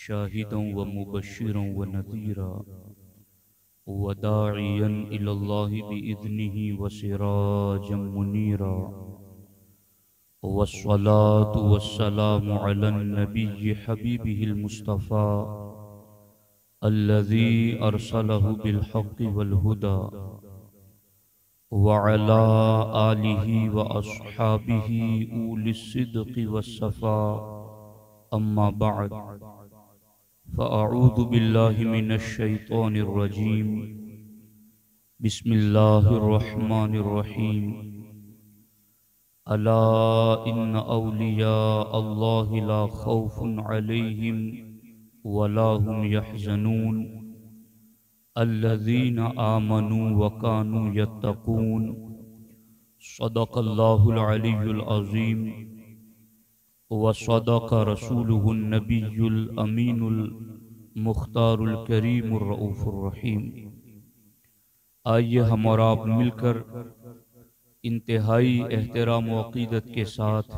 शाहिदों व मुबशरों व नज़ीरा वदाइयन इल्लल्लाहि बिइज़्निहि व सिराजम मुनीरा वस्सलातु वस्सलामु अलन नबिय्यि हबीबिहिल मुस्तफ़ा अल्लज़ी अरसलहु बिल हक़्क़ि वल हुदा वअला आलिहि व अस्हाबिहि उलिस सिद्क़ि वस्सफ़ा अम्मा बअद फ़अऊज़ु बिल्लाहि मिनश शैतानिर रजीम बिस्मिल्लाहिर रहमानिर रहीम अला इन्न औलिया अल्लाहि ला खौफुन अलैहिम वला हुम यहज़नून अल्लज़ीन आमनू व कानू यत्तकून सदक़ल्लाहुल अलियुल अज़ीम व सदक़ रसूलुहुन नबियुल अमीनुल मुख्तारुल करीमुर रऊफुर रहीम आइए हम और आप मिलकर इंतहाई एहतराम अकीदत के साथ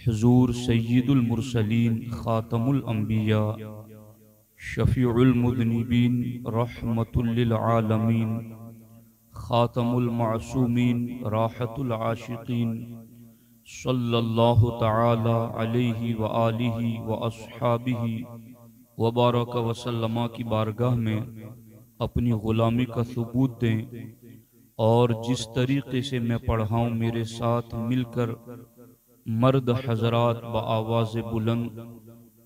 हजूर सैदुल मुरसलीन ख़ातमुल अम्बिया शफ़ीउल मुदनिबीन सल्लल्लाहु तआला अलैहि व आलिहि की बारगाह में अपनी ग़ुलामी का सबूत दें और जिस तरीके से मैं पढ़ाऊँ मेरे साथ मिलकर मर्द हजरात ब आवाज़ बुलंद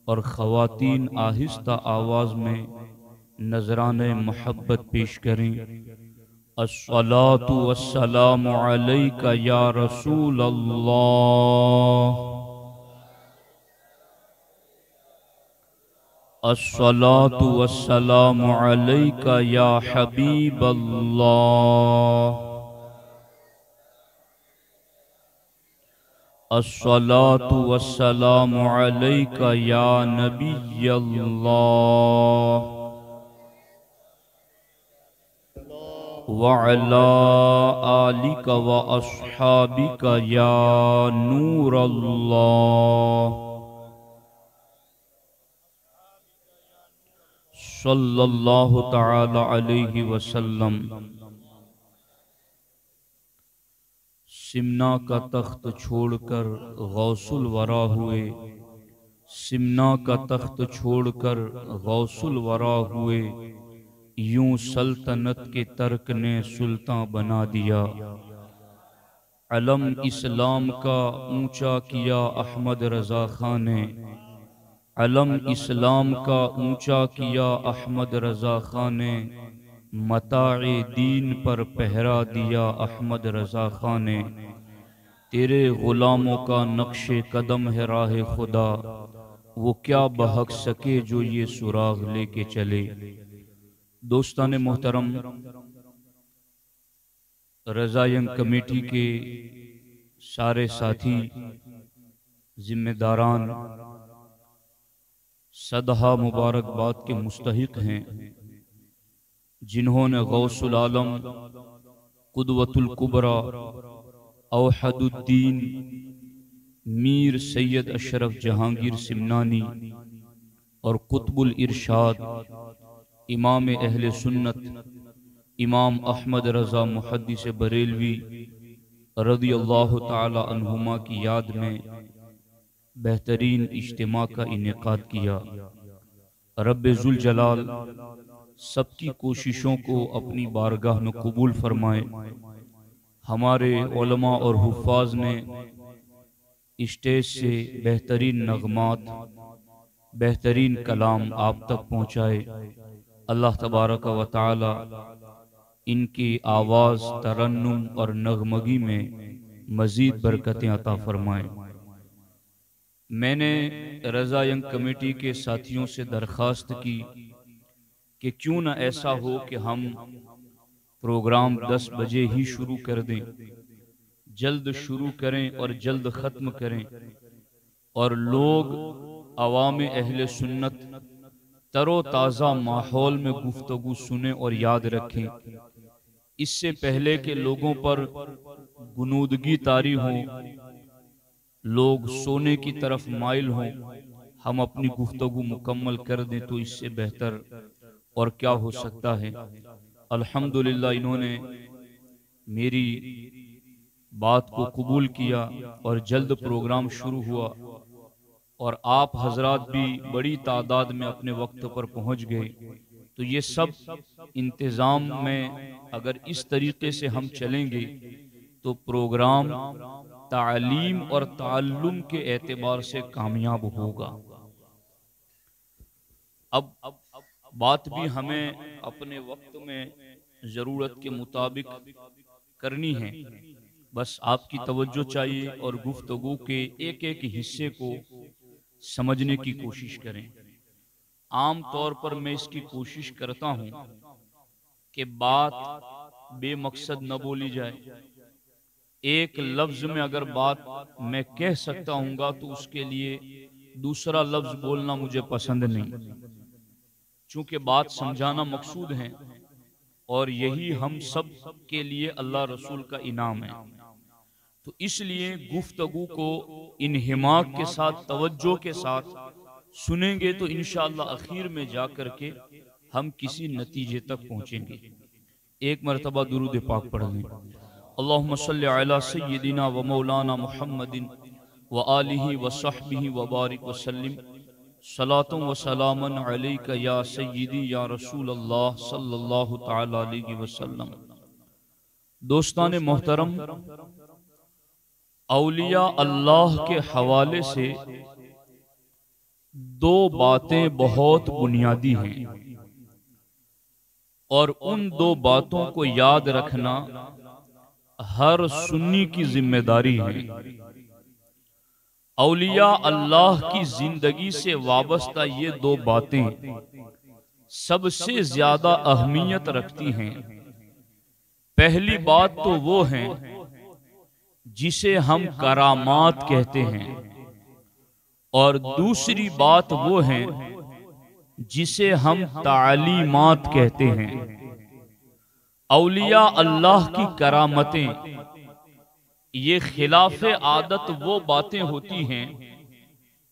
और ख़वातीन आहिस्ता आवाज़ में नजरान मोहब्बत पेश करें। अस्सलातु वस्सलामु अलैका या रसूल अल्लाह अस्सलातु वस्सलामु अलैका या हबीब अल्लाह अस्सलातु वस्सलामु अलैका या नबी अल्लाह वअला आलिका व अस्हाबिका या नूर अल्लाह सल्लल्लाहु तआला अलैहि वसल्लम सिमना का तख्त छोड़कर गौसुल वरा हुए। सिमना का तख्त छोड़कर गौसुल वरा हुए। यूँ सल्तनत के तर्क ने सुल्तान बना दिया। अलम इस्लाम का ऊँचा किया अहमद रजा खान ने। अलम इस्लाम का ऊँचा किया अहमद रजा खान ने। मताए दीन पर पहरा दिया अहमद रजा खान ने। तेरे गुलामों का नक्श कदम है राह खुदा। वो क्या बहक सके जो ये सुराग लेके चले? दोस्तान मोहतरम रजायंग कमेटी के सारे साथी, जिम्मेदारान, सदहा मुबारकबाद के मुस्तक हैं, जिन्होंने गौसुल आलम, कुदवतुल कुबरा मीर सैयद अशरफ जहांगीर सिमनानी और कुतबुल इरशाद इमाम अहल सुन्नत इमाम अहमद रज़ा मुहद्दिस बरेलवी रदी अल्लाह तहुमा की याद में बेहतरीन इज्तम का इनका किया। रब जलाल सबकी कोशिशों को अपनी बारगाह में कबूल फरमाए। हमारे ओलमा और हुफाज ने स्टेज से बेहतरीन नगमात बेहतरीन कलाम आप तक पहुँचाए। अल्लाह तबारक व ताली इनकी आवाज़, तरन्नुम और नगमगी में मज़ीद बरकतें अता फरमाए। मैंने रज़ा यंग कमेटी के साथियों से दरख्वास्त की कि क्यों ना ऐसा हो कि हम प्रोग्राम 10 बजे ही शुरू कर दें, जल्द शुरू करें और जल्द ख़त्म करें। और लोग अवाम अहल सुन्नत तरो ताज़ा माहौल में गुफ्तगु सुने और याद रखें। इससे पहले के लोगों पर गुनूदगी तारी हो, लोग सोने की तरफ़ माइल हों, हम अपनी गुफ्तगु मुकम्मल कर दें तो इससे बेहतर और क्या हो सकता है। अल्हम्दुलिल्लाह, इन्होंने मेरी बात को कबूल किया और जल्द प्रोग्राम शुरू हुआ। और आप हजरात भी बड़ी तादाद में अपने वक्त पर पहुँच गए। तो ये सब इंतज़ाम में अगर इस तरीके से हम चलेंगे तो प्रोग्राम तालीम और ताल्लुम के एतबार से कामयाब होगा। अब बात भी हमें अपने वक्त में ज़रूरत के मुताबिक करनी है। बस आपकी तवज्जो चाहिए और गुफ्तगु के एक एक हिस्से को समझने की कोशिश करें। आम तौर पर मैं इसकी कोशिश करता हूँ कि बात बेमकसद न बोली जाए। एक लफ्ज में अगर बात मैं कह सकता हूँ तो उसके लिए दूसरा लफ्ज बोलना मुझे पसंद नहीं। चूँकि बात समझाना मकसूद है और यही हम सब के लिए अल्लाह रसूल का इनाम है। तो इसलिए गुफ्तगु को इनहिमाक के साथ, तवज्जो के साथ सुनेंगे तो इन आखिर में जा कर के हम किसी नतीजे तक पहुँचेंगे। एक मरतबा दुरुद पाक पढ़ लें। सैदिना व मौलाना मुहम्मदिन व आलिहि व सहबिहि व बारिक वसल्लम सलातम व सलामन अलैका या सैदी या रसूल अल्लाह सल्लल्लाहु अलैहि वसल्लम दोस्तान मोहतरम अलिया अल्लाह के हवाले से दो बातें बहुत बुनियादी हैं। और उन दो बातों को याद रखना हर सुन्नी की ज़िम्मेदारी है। अलिया अल्लाह की ज़िंदगी से वाबस्ता ये दो बातें सबसे ज़्यादा अहमियत रखती हैं। पहली बात तो वो है जिसे हम करामात कहते हैं। और दूसरी बात वो है जिसे हम तालीमात कहते हैं। अलिया अल्लाह की करामतें। ये खिलाफ आदत वो बातें होती हैं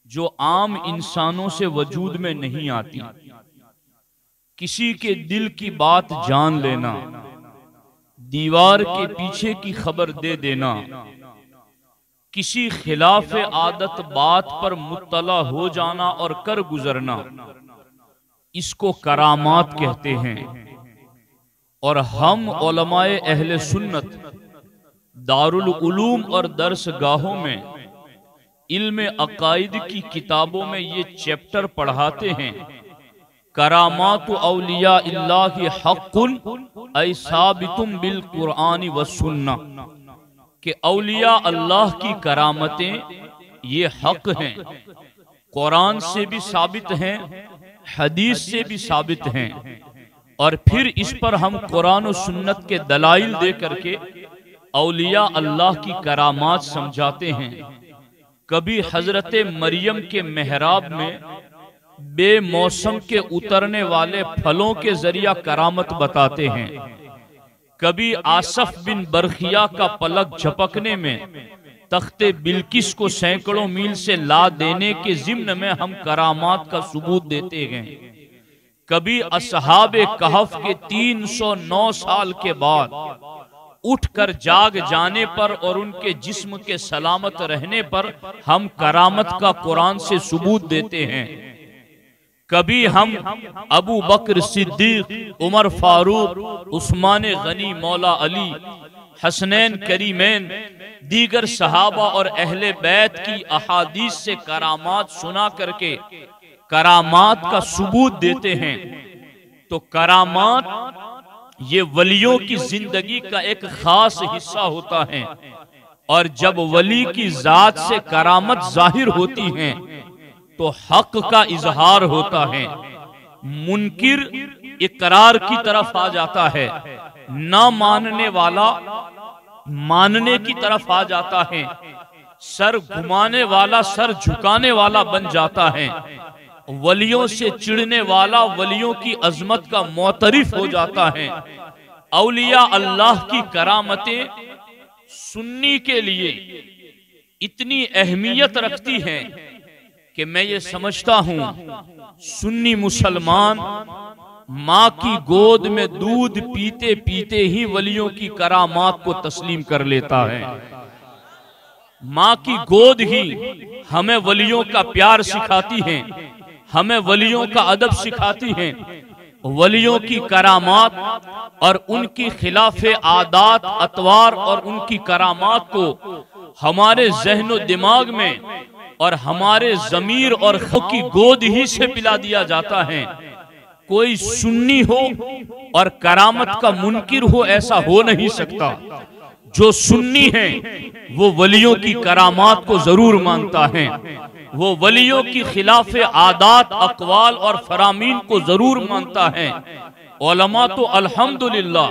जो आम इंसानों से वजूद में नहीं आती। किसी के दिल की बात जान लेना। दीवार के पीछे की खबर दे देना। किसी खिलाफ आदत बात पर मुतला हो जाना और कर गुजरना। इसको करामात कहते हैं। और हम ओलमाए अहले सुन्नत, दारुल उलूम और दरस गाहों में इल्म अकायद की किताबों में ये चैप्टर पढ़ाते हैं। करामात अलिया ऐसाबितुम बिल कुरानी व सुन्ना कि अलिया अल्लाह की करामतें ये हक हैं कुरान से भी साबित हैं हदीस से भी साबित हैं और फिर इस पर हम कुरान और सुन्नत के दलाइल दे करके अलिया अल्लाह की करामात समझाते हैं कभी हज़रत मरियम के मेहराब में बेमौसम के उतरने वाले फलों के ज़रिया करामत बताते हैं। कभी आसफ बिन बरखिया का पलक झपकने में, तख्ते बिल्किस को सैकड़ों मील से ला देने के जिम्न में हम करामात का सबूत देते हैं। कभी असहाब कहफ के 309 साल के बाद, उठकर जाग जाने पर और उनके जिस्म के सलामत रहने पर हम करामत का कुरान से सबूत देते हैं। कभी हम अबू बकर सिद्दीक, उमर फारूक, उस्मान गनी, मौला अली, हसनैन करीमैन, दीगर सहाबा और अहले बैत की अहादीस से करामात सुना करके करामात का सबूत देते हैं तो करामात ये वलियों की ज़िंदगी का एक खास हिस्सा होता है, और जब वली की जात से करामत ज़ाहिर होती हैं तो हक का इजहार होता है। मुनकिर इकरार की तरफ़ आ जाता है। ना मानने वाला मानने की तरफ़ आ जाता है। सर घुमाने वाला, सर झुकाने वाला बन जाता है। वलियों से चिढ़ने वाला, वलियों की अजमत का मोतरफ हो जाता है। अलिया अल्लाह की करामतें सुन्नी के लिए इतनी अहमियत रखती हैं। कि मैं ये समझता हूँ सुन्नी मुसलमान माँ की गोद में दूध पीते पीते ही वलियों की करामात को तस्लीम कर लेता है। माँ की गोद ही हमें वलियों का प्यार सिखाती है हमें वलियों का अदब सिखाती है। वलियों की करामात और उनकी खिलाफ आदात अतवार और उनकी करामात को हमारे जहनो दिमाग में और हमारे जमीर और की गोद ही से पिला दिया जाता है। कोई सुन्नी हो और करामत का मुनकिर हो, ऐसा हो नहीं सकता। जो सुन्नी है, वो वलियों की करामात को ज़रूर मानता है। वो वलियों की खिलाफ आदात, अकवाल और फरामीन को ज़रूर मानता है। ओलमा तो अल्हम्दुलिल्लाह,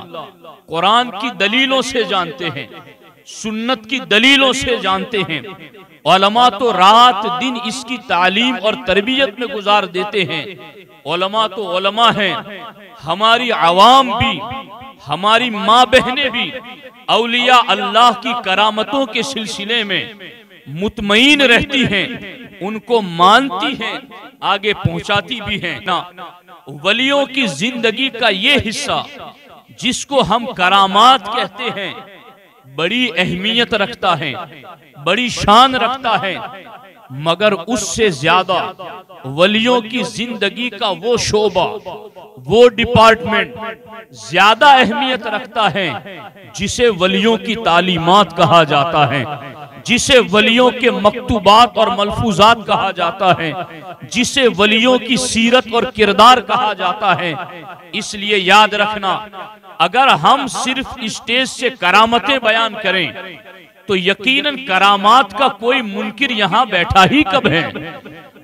कुरान की दलीलों से जानते हैं। सुन्नत की दलीलों से जानते हैं। ओलमा तो रात, दिन इसकी तालीम और तरबियत में गुजार देते हैं। ओलमा तो ओलमा हैं। हमारी आवाम भी, हमारी माँ बहनें भी अलिया अल्लाह की करामतों के सिलसिले में मुतमईन रहती हैं, उनको मानती हैं, आगे पहुंचाती भी हैं। ना, वलियों की ज़िंदगी का ये हिस्सा, जिसको हम करामात कहते हैं बड़ी अहमियत रखता है बड़ी शान रखता है। मगर उससे ज़्यादा वलियों की ज़िंदगी का वो शोबा वो डिपार्टमेंट ज़्यादा अहमियत रखता है जिसे वलियों की तालीमात कहा जाता है जिसे वलियों के मकतूबात और मलफूजात कहा जाता है जिसे वलियों की सीरत और किरदार कहा जाता है। इसलिए याद रखना अगर हम सिर्फ़ स्टेज से करामतें बयान करें तो यकीनन करामात का कोई मुनकिर यहाँ बैठा ही कब है?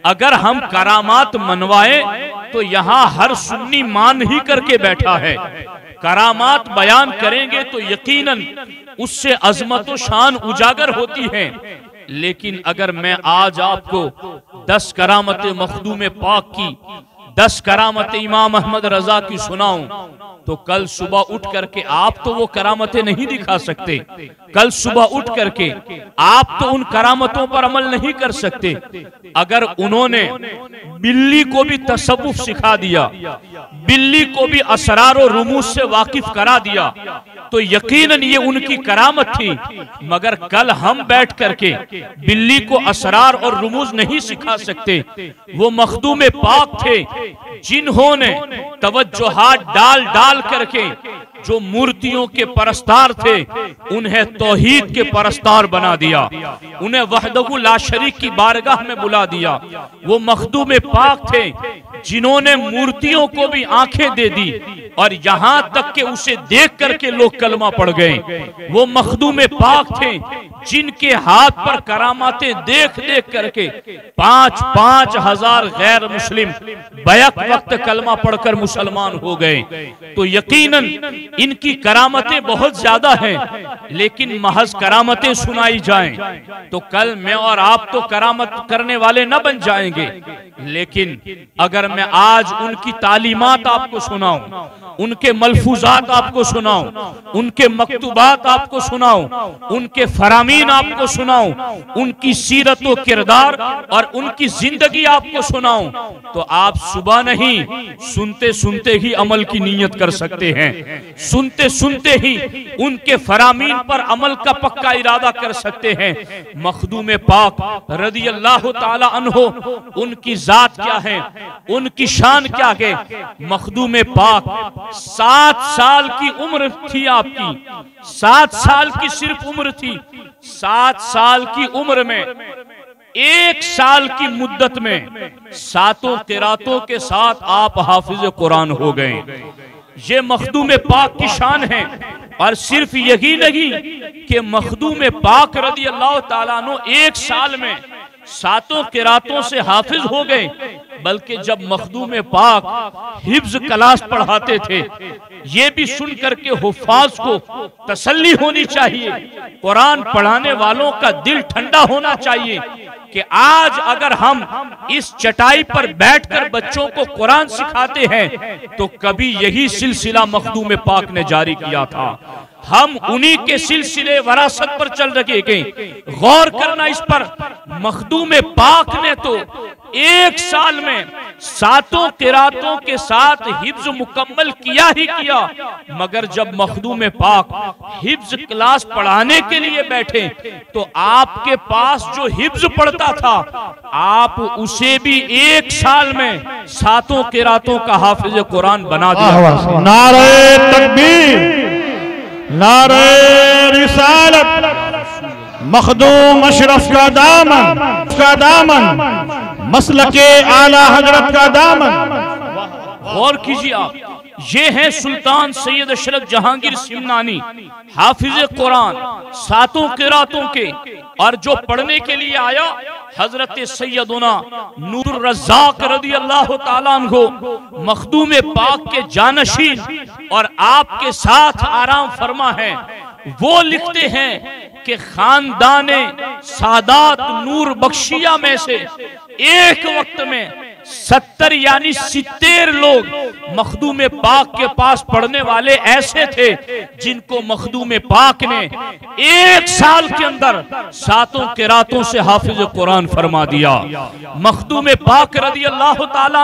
अगर हम करामात मनवाए तो यहाँ हर सुन्नी मान ही करके बैठा है। करामात बयान करेंगे तो यकीनन उससे अजमत शान उजागर होती है। लेकिन अगर मैं आज आपको दस करामत मखदूम पाक की दस करामत इमाम अहमद रजा की सुनाऊं तो कल सुबह उठ करके आप तो वो करामतें नहीं दिखा सकते। कल सुबह उठ करके आप तो उन करामतों पर अमल नहीं कर सकते। अगर उन्होंने बिल्ली को भी तसवुफ सिखा दिया, बिल्ली को भी असरार और रुमूज से वाकिफ करा दिया तो यकीनन ये उनकी करामत थी। मगर कल हम बैठ करके बिल्ली को असरार और रुमूज नहीं सिखा सकते। वो मखदूम पाक थे जिन्होंने तवज्जोहात डाल डाल करके जो मूर्तियों के परस्तार थे, उन्हें तोहीद के परस्तार बना दिया। उन्हें वहदगुल शरीक की बारगाह में बुला दिया। वो मखदूम पाक थे, जिन्होंने मूर्तियों को भी आँखें दे दी और यहाँ तक के उसे देख करके लोग कलमा पड़ गए। वो मखदूम पाक थे, जिनके हाथ पर करामाते देख देख करके पाँच पाँच हज़ार गैर मुस्लिम बैक वक्त कलमा पढ़कर मुसलमान हो गए। तो यकीनन इनकी करामतें बहुत ज़्यादा हैं, लेकिन महज करामतें सुनाई जाएँ। तो कल मैं और आप तो करामत करने वाले न बन जाएँगे। लेकिन अगर मैं आज उनकी तालीमात आपको सुनाऊं उनके मलफूजात आपको सुनाऊं, उनके मकतूबात आपको सुनाऊं, उनके फरामीन आपको सुनाऊं, उनकी सीरत किरदार और उनकी ज़िंदगी आपको सुनाऊं तो आप सुबह नहीं सुनते सुनते ही अमल की नीयत कर सकते हैं। सुनते सुनते ही उनके फरामीन पर अमल का पक्का इरादा कर सकते हैं। मखदूम पाक रदी अल्लाह तहो उनकी जात क्या है? उनकी शान क्या है? मखदूम पाक सात साल की उम्र थी आपकी। सात साल की सिर्फ़ उम्र थी। सात साल की उम्र में, एक साल की मुद्दत में, सातों किरातों के साथ आप हाफिज कुरान हो गए। ये मखदूम पाक की शान है। और सिर्फ़ यही नहीं कि मखदूम पाक रदी अल्लाह तला एक साल में सातों किरातों से हाफिज हो गए, बल्कि जब मखदूम पाक हिब्ज क्लास पढ़ाते थे, ये भी सुन करके हुफाज को तसल्ली होनी चाहिए। कुरान पढ़ाने वालों का दिल ठंडा होना चाहिए कि आज अगर हम इस चटाई पर बैठकर बच्चों को कुरान सिखाते हैं तो कभी यही सिलसिला मखदूम पाक ने जारी किया था। हम उन्हीं के सिलसिले वरासत पर चल रखे गए गौर करना इस पर। मखदूम पाक ने तो एक साल में सातों किरातों के साथ हिब्ज मुकम्मल किया ही किया मगर जब मखदूम पाक हिब्ज क्लास पढ़ाने के लिए बैठे तो आपके पास जो हिब्ज पढ़ता था आप उसे भी एक साल में सातों किरातों का हाफिज कुरान बना दिया। नारे तकबीर। नारे रिसालत, मखदूम अशरफ का दामन का दामन मसल के आला हज़रत का दामन। गौर कीजिए आप, ये हैं सुल्तान सैयद अशरफ जहांगीर सिमनानी, हाफिज कुरान, सातों किरातों के, और जो पढ़ने के लिए आया हज़रत सैदुना नूर रजाक रदी अल्लाह मखदूम पाक के जानशीन और आपके साथ आराम फरमा है। वो लिखते हैं कि खानदान सादात नूर बख्शिया में से एक वक्त में सत्तर यानी सितर लोग मखदूम पाक के पास पढ़ने वाले ऐसे थे जिनको मखदूम पाक ने एक साल के अंदर सातों के रातों से हाफिज कुरान फरमा दिया। मखदूम पाक रदी अल्लाह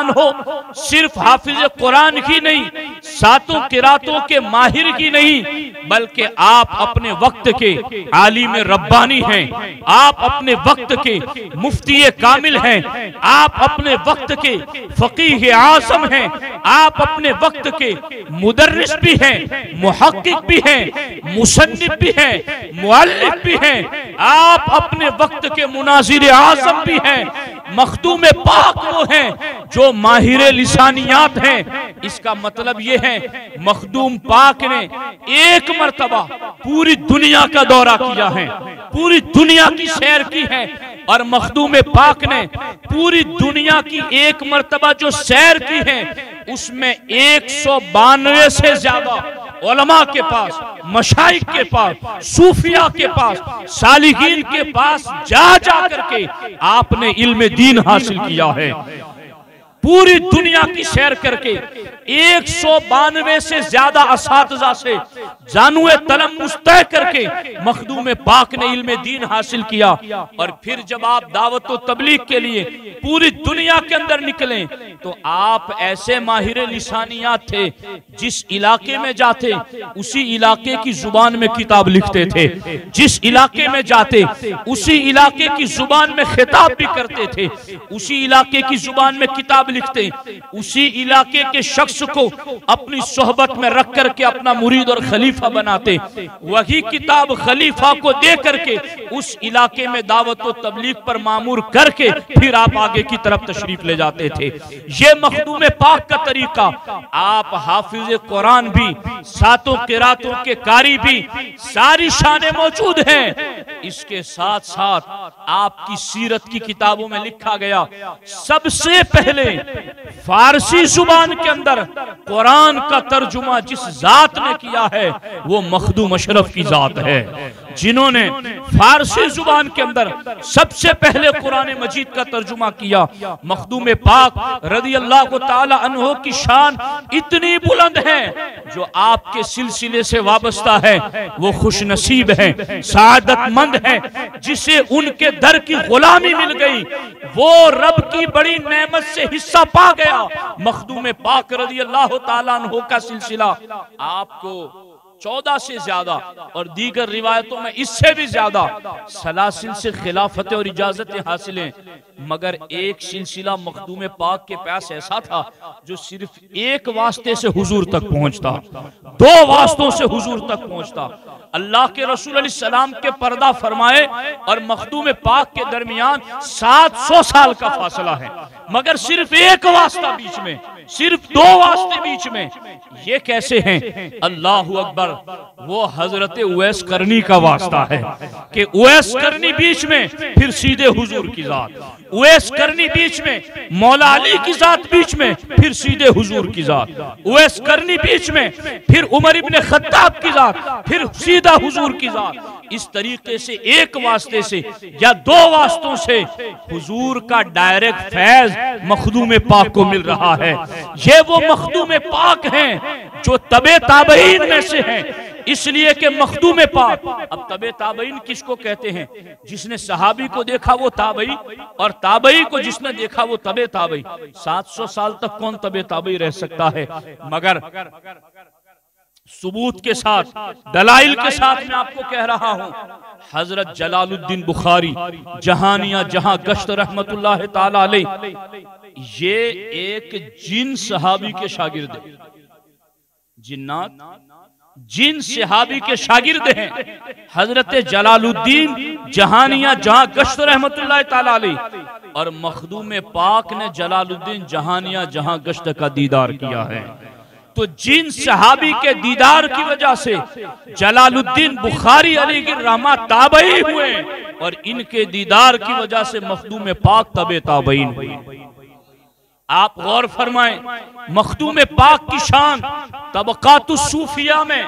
हो सिर्फ़ हाफिज कुरान ही नहीं, सातों के रातों के माहिर की नहीं, बल्कि आप अपने वक्त के आलिम रब्बानी हैं, आप अपने वक्त के मुफ्ती कामिल हैं, आप अपने वक्त के फकीह आज़म हैं। आप अपने वक्त के मुदर्रिस भी हैं, मुहक्किक भी हैं, मुसन्निफ भी हैं, मुअल्लिफ भी हैं। आप अपने वक्त के मुनाजिर आज़म भी हैं, मखदूम पाक वो हैं, जो माहिर लिसानियात हैं। इसका मतलब ये है, मखदूम पाक ने एक मरतबा पूरी दुनिया का दौरा किया है, पूरी दुनिया की सैर की है, और मखदूम पाक ने पूरी दुनिया की एक मरतबा जो सैर की है, उसमें एक सौ बानवे से ज़्यादा ओलमा के पास मशाइ के पास, सूफिया के पास, सालिहीन के पास जा जा करके आपने इल्म दीन हासिल किया है। पूरी दुनिया की सैर करके एक सौ बानवे से ज़्यादा इस से जानवे तलम मुस्तय करके मखदूम पाक ने इल्म दीन हासिल किया। और फिर जब आप दावत तबलीग के लिए पूरी दुनिया के अंदर निकले तो आप ऐसे माहिर लिसानियात थे, जिस इलाके में जाते, उसी इलाके की ज़ुबान में किताब लिखते थे। जिस इलाके में जाते, उसी इलाके की ज़ुबान में खिताब भी करते थे। उसी इलाके की ज़ुबान में किताब लिखते, उसी इलाके के शख्स को अपनी सोहबत में रख करके अपना मुरीद और खलीफा बनाते। वही किताब खलीफा को दे करके उस इलाके में दावत तबलीग पर मामूर करके फिर आप आगे की तरफ़ तशरीफ़ ले जाते थे। ये मखदूम पाक का तरीका। आप हाफिज कुरान भी, सातों किरातों के कारी भी, सारी शाने मौजूद हैं। इसके साथ साथ आपकी सीरत की किताबों में लिखा गया, सबसे पहले फारसी ज़ुबान के अंदर कुरान का तर्जुमा जिस जात ने किया है वो मखदूम अशरफ की जात है। जिन्होंने फारसी ज़ुबान के अंदर सबसे पहले कुरान मजीद का तर्जुमा किया। मखदूम पाक रदी अल्लाह को तहो की शान इतनी बुलंद है जो आपके सिलसिले से वाबस्ता है वो खुश नसीब है सादतमंद है जिसे उनके दर की गुलामी मिल गई। वो रब की बड़ी नेमत से हिस्सा पा गया। मखदूम पाक रदी अल्लाह तहो का सिलसिला आपको चौदह से ज़्यादा और दीगर रिवायतों में इससे भी ज़्यादा सलासिल से खिलाफत और इजाजतें हासिल मगर एक सिलसिला मखदूम पाक के पास ऐसा था जो सिर्फ़ एक वास्ते से हुजूर तक पहुँचता, दो वास्तों से हुजूर तक पहुँचता। अल्लाह के रसूल सलाम के पर्दा फरमाए और मखदूम पाक के दरमियान सात सौ साल का फासला है। मगर सिर्फ़ एक वास्ता बीच में, सिर्फ़ दो वास्ते बीच में ये कैसे हैं? अल्लाह अकबर, वो हज़रत उवैस करनी का वास्ता है कि उवैस करनी बीच में फिर सीधे हुजूर की जात, उवैस करनी बीच में मौला अली की जात बीच में फिर सीधे हुजूर की जात, उवैस करनी बीच में फिर उमर इब्ने खत्ताब की जात, फिर सीधा हुजूर की जात। इस तरीके से, एक वास्ते से या दो वास्तों से हुजूर का डायरेक्ट फैज मखदूम पाक को मिल रहा है। ये वो मखदूम पाक हैं जो तबे ताबईन में से हैं। इसलिए कि मखदूम पाक, अब तबे ताबईन किसको कहते हैं? जिसने सहाबी को देखा वो ताबई, और ताबई को जिसने देखा वो तबे ताबई। 700 साल तक कौन तबे ताबई रह सकता है? मगर सबूत के साथ दलाइल के साथ मैं आपको कह रहा हूँ हज़रत जलालुद्दीन बुखारी जहानिया जहाँ गश्त ताला ये एक जिन सहाबी के शागिर्द जिन्नात जिन सहाबी के शागिर्द हैं। हज़रत जलालुद्दीन जहानिया जहाँ गश्त ताला और मखदूम पाक ने जलालुद्दीन जहानिया जहाँ गश्त का दीदार किया है। तो जिन सहाबी के दीदार की वजह से जलालुद्दीन बुखारी अली रहमा ताबई हुए और इनके दीदार की वजह से मखदूम पाक तबे ताबईन हुई आप गौर फरमाएँ, मखदूम पाक की शान तबकातूफिया में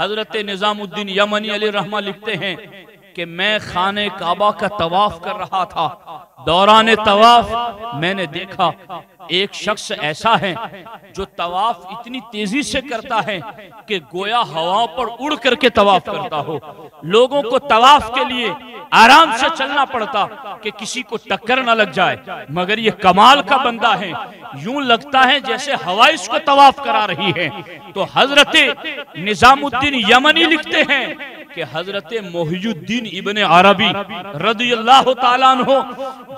हज़रत निजामुद्दीन यमनी अली रहमा लिखते हैं कि मैं खाने काबा का तवाफ कर रहा था। दौरान तवाफ मैंने देखा एक शख्स ऐसा है जो तवाफ इतनी तेज़ी से करता है कि गोया हवा पर उड़ करके तवाफ करता हो। लोगों को तवाफ के लिए आराम से चलना पड़ता कि किसी को टक्कर न लग जाए। मगर ये कमाल का बंदा है। यूँ लगता है जैसे हवा इसको तवाफ करा रही है। तो हज़रत निजामुद्दीन यमनी लिखते हैं कि हज़रत मोहुद्दीन इबन अरबी रदी अल्लाह हो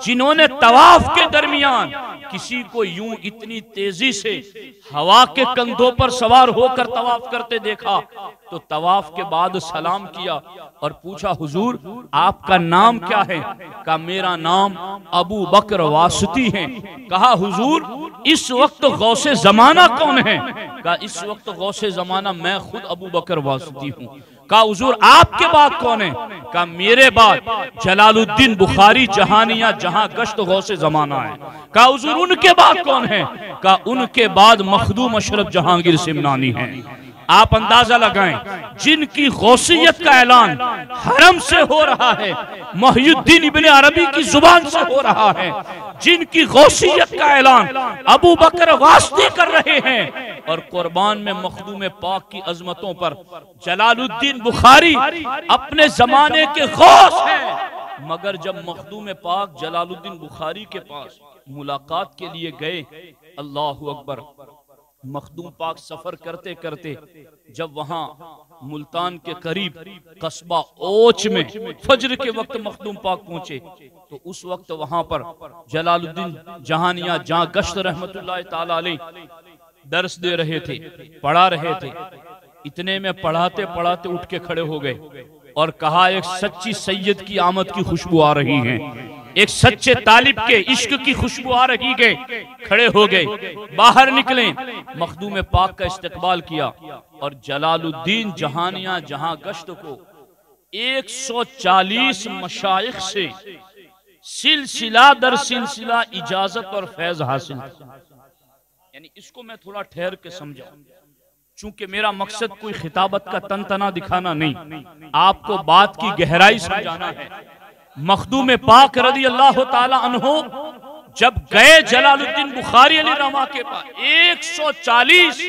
जिन्होंने तवाफ के दरमियान किसी को यूँ इतनी तेज़ी से हवा के कंधों पर सवार होकर तवाफ करते देखा। तो तवाफ के बाद सलाम किया और पूछा, हुजूर, आपका नाम क्या है? का मेरा नाम अबू बकर वासती है। कहा, हुजूर, इस वक्त गौसे जमाना कौन है? का इस वक्त गौसे जमाना मैं खुद अबू बकर वासती हूँ। का हुजूर, आपके बाद कौन है? का मेरे बाद जलालुद्दीन बुखारी जहानिया जहाँ गश्त गौसे जमाना है। का हुजूर, उनके बाद कौन है? का उनके बाद मखदूम अशरफ जहांगीर सिमनानी है। आप अंदाज़ा लगाएँ, जिनकी गौसियत का ऐलान हरम से हो रहा है मोहुद्दीन इबन अरबी की ज़ुबान से हो रहा है, जिनकी गौसियत का ऐलान अबू बकर वास्ती कर रहे हैं, और कुर्बान में मखदूम पाक की अजमतों पर जलालुद्दीन बुखारी अपने जमाने के गौस हैं, मगर जब मखदूम पाक जलालुद्दीन बुखारी के पास मुलाकात के लिए गए, अल्लाह अकबर मखदूम पाक सफ़र करते करते जब वहाँ मुल्तान के करीब कस्बा ओच में फजर के वक्त मखदूम पाक पहुँचे तो उस वक्त वहाँ पर जलालुद्दीन जहानिया जहाँ गश्त रहमत दर्श दे रहे थे, पढ़ा रहे थे, इतने में पढ़ाते पढ़ाते उठ के खड़े हो गए और कहा, एक सच्ची सैयद की आमद की खुशबू आ रही है। एक सच्चे तालिब के इश्क की खुशबू आ रही गए खड़े हो गए, बाहर निकले, मखदूम पाक का इस्तेकबाल किया और जलालुद्दीन जहानिया जहाँ गश्त को 140 मशाइख से सिलसिला दर सिलसिला इजाज़त और फैज हासिल। यानी इसको मैं थोड़ा ठहर के समझा चूँकि मेरा मकसद कोई खिताबत का तन तना दिखाना नहीं, आपको बात की गहराई समझाना है। मखदूम पाक रदी अल्लाह तहो जब गए जलालुद्दीन बुखारी अली रमा के पास 140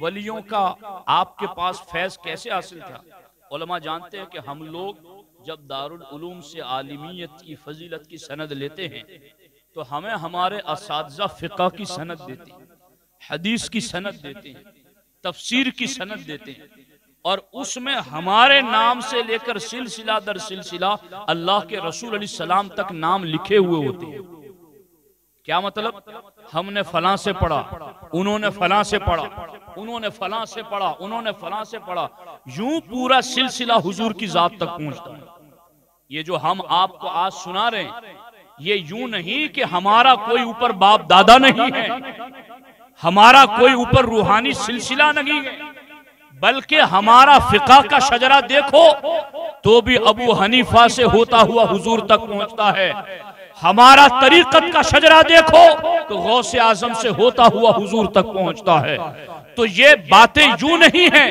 वलियों का आपके पास फैज कैसे हासिल था? उलमा जानते हैं कि हम लोग जब दारुल उलूम से आलिमियत की फजीलत की सनद लेते हैं तो हमें हमारे इस फ़िका की सनद देते हैं, हदीस की सनद देते हैं, तफसीर की सनद देते हैं। और उसमें हमारे नाम से लेकर सिलसिला दर सिलसिला अल्लाह के रसूल सलाम तक नाम लिखे हुए होते हैं। क्या मतलब? हमने फला से पढ़ा, उन्होंने फला से पढ़ा, उन्होंने फला से पढ़ा, उन्होंने फला से पढ़ा। यूँ पूरा सिलसिला हुजूर की जात तक पहुँचता है। ये जो हम आपको आज सुना रहे हैं, ये यूँ नहीं कि हमारा कोई ऊपर बाप दादा नहीं है। हमारा कोई ऊपर रूहानी सिलसिला नहीं है। बल्कि हमारा फिका का शजरा देखो तो भी अबू हनीफा से होता हुआ हुजूर तक पहुँचता है। हमारा तरीकत का शजरा देखो तो गौसे आज़म से होता हुआ हुजूर तक पहुँचता है। तो ये बातें यूँ नहीं है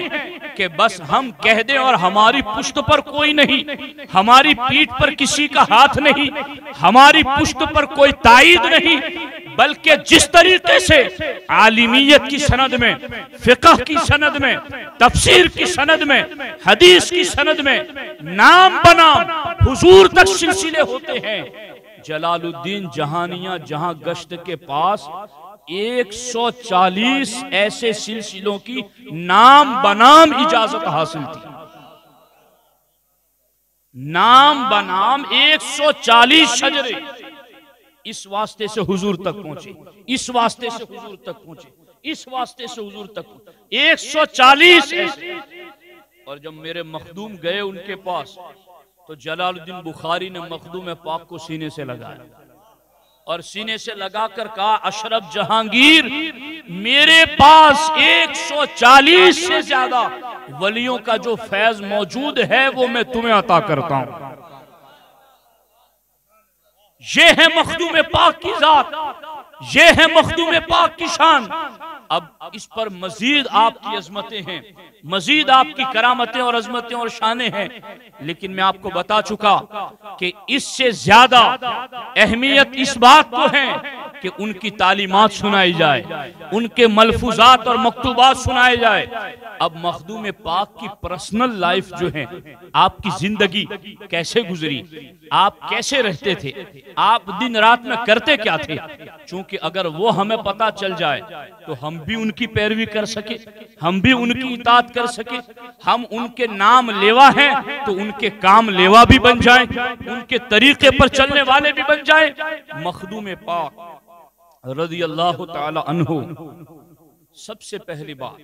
कि बस हम कह दें और हमारी पुश्त पर कोई नहीं, हमारी पीठ पर किसी का हाथ नहीं, हमारी पुश्त पर कोई ताइद नहीं, बल्कि जिस तरीके से आलिमियत की सनद में, फिकह की सनद में, तफसीर की सनद में, हदीस की सनद में नाम बनाम हुजूर तक सिलसिले होते हैं। जलालुद्दीन जहानिया जहाँ गश्त के पास 140 ऐसे सिलसिलों की नाम बनाम इजाज़त हासिल थी। नाम बनाम 140 शजरे इस वास्ते से हुजूर तक पहुँचे, इस वास्ते से हुजूर तक पहुँचे, इस वास्ते से हुजूर तक पहुँचे। 140 ऐसे। और जब मेरे मखदूम गए उनके पास तो जलालुद्दीन बुखारी ने मखदूम पाक को सीने से लगाया और सीने से लगाकर कहा, अशरफ जहांगीर, मेरे पास 140 से ज़्यादा वलियों का जो फैज मौजूद है, वो मैं तुम्हें अता करता हूँ। ये है मखदूम पाक की जात ये है मखदूम पाक की शान। अब इस पर मजीद आपकी अजमतें हैं। मजीद आपकी करामतें और अजमतें और शाने हैं। लेकिन मैं आपको बता चुका कि इससे ज़्यादा अहमियत इस बात को है कि उनकी तालीमत सुनाई जाए, उनके मलफूजात और मकतूबात सुनाए जाए। अब मखदूम पाक की पर्सनल लाइफ जो है, आपकी ज़िंदगी कैसे गुजरी? आप कैसे रहते थे? आप दिन रात में करते क्या थे? क्योंकि अगर वो हमें पता चल जाए तो हम भी उनकी पैरवी कर सके, हम भी उनकी इतात कर सके। हम उनके नाम लेवा हैं तो उनके काम लेवा भी बन जाए, उनके तरीके पर चलने वाले भी बन जाए। मखदूम पाक रज़ी अल्लाह तहो सबसे पहली बात,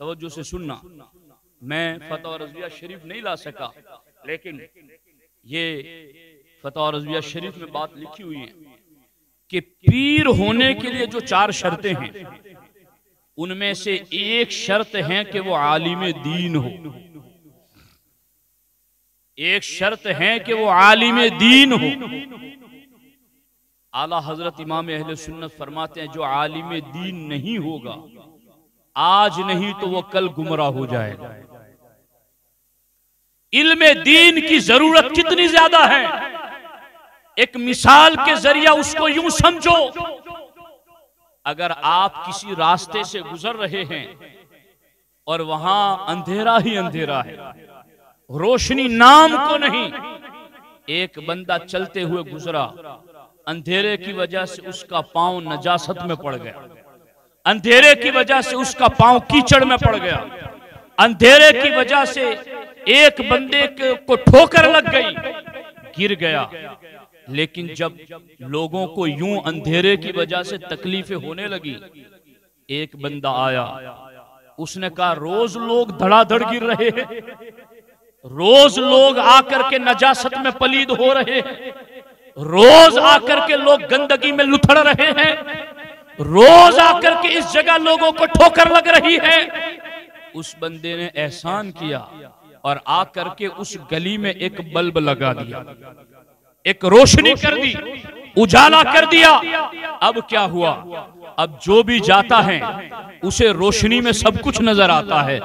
तवज्जो से सुनना। मैं फतह रजिया शरीफ नहीं ला सका, लेकिन ये फतह रजिया शरीफ में बात लिखी हुई है कि पीर होने के लिए जो चार शर्तें हैं, उनमें से एक शर्त है कि वो आलिम दीन हो। एक शर्त है कि वो आलिम दीन हो। आला हज़रत इमाम अहल सुन्नत फरमाते हैं, जो आलिम दीन नहीं होगा, आज नहीं तो वो कल गुमराह हो जाएगा। इल्म दीन की ज़रूरत कितनी ज़्यादा है? एक मिसाल के ज़रिया उसको यूँ समझो, अगर आप किसी रास्ते से गुजर रहे हैं, और वहाँ अंधेरा ही अंधेरा है, रोशनी नाम को नहीं, एक बंदा चलते हुए गुजरा अंधेरे की वजह से उसका पाँव नजासत में पड़ गया। अंधेरे की वजह से उसका पाँव कीचड़ में पड़ गया। अंधेरे की वजह से एक बंदे को ठोकर लग गई गिर गया। लेकिन जब लोगों को यूँ अंधेरे की वजह से तकलीफें होने लगी। एक बंदा आया। उसने कहा रोज लोग धड़ाधड़ गिर रहे हैं। रोज लोग आकर के नजासत में पलीद हो रहे हैं। रोज आकर के लोग गंदगी में लुथड़ रहे हैं। रोज आकर के इस जगह लोगों को ठोकर लग रही है। उस बंदे ने एहसान किया और आकर के उस गली में एक बल्ब लगा दिया। एक रोशनी कर दी, उजाला कर दिया। अब क्या हुआ? अब जो भी जाता है, उसे रोशनी में सब कुछ नज़र आता है।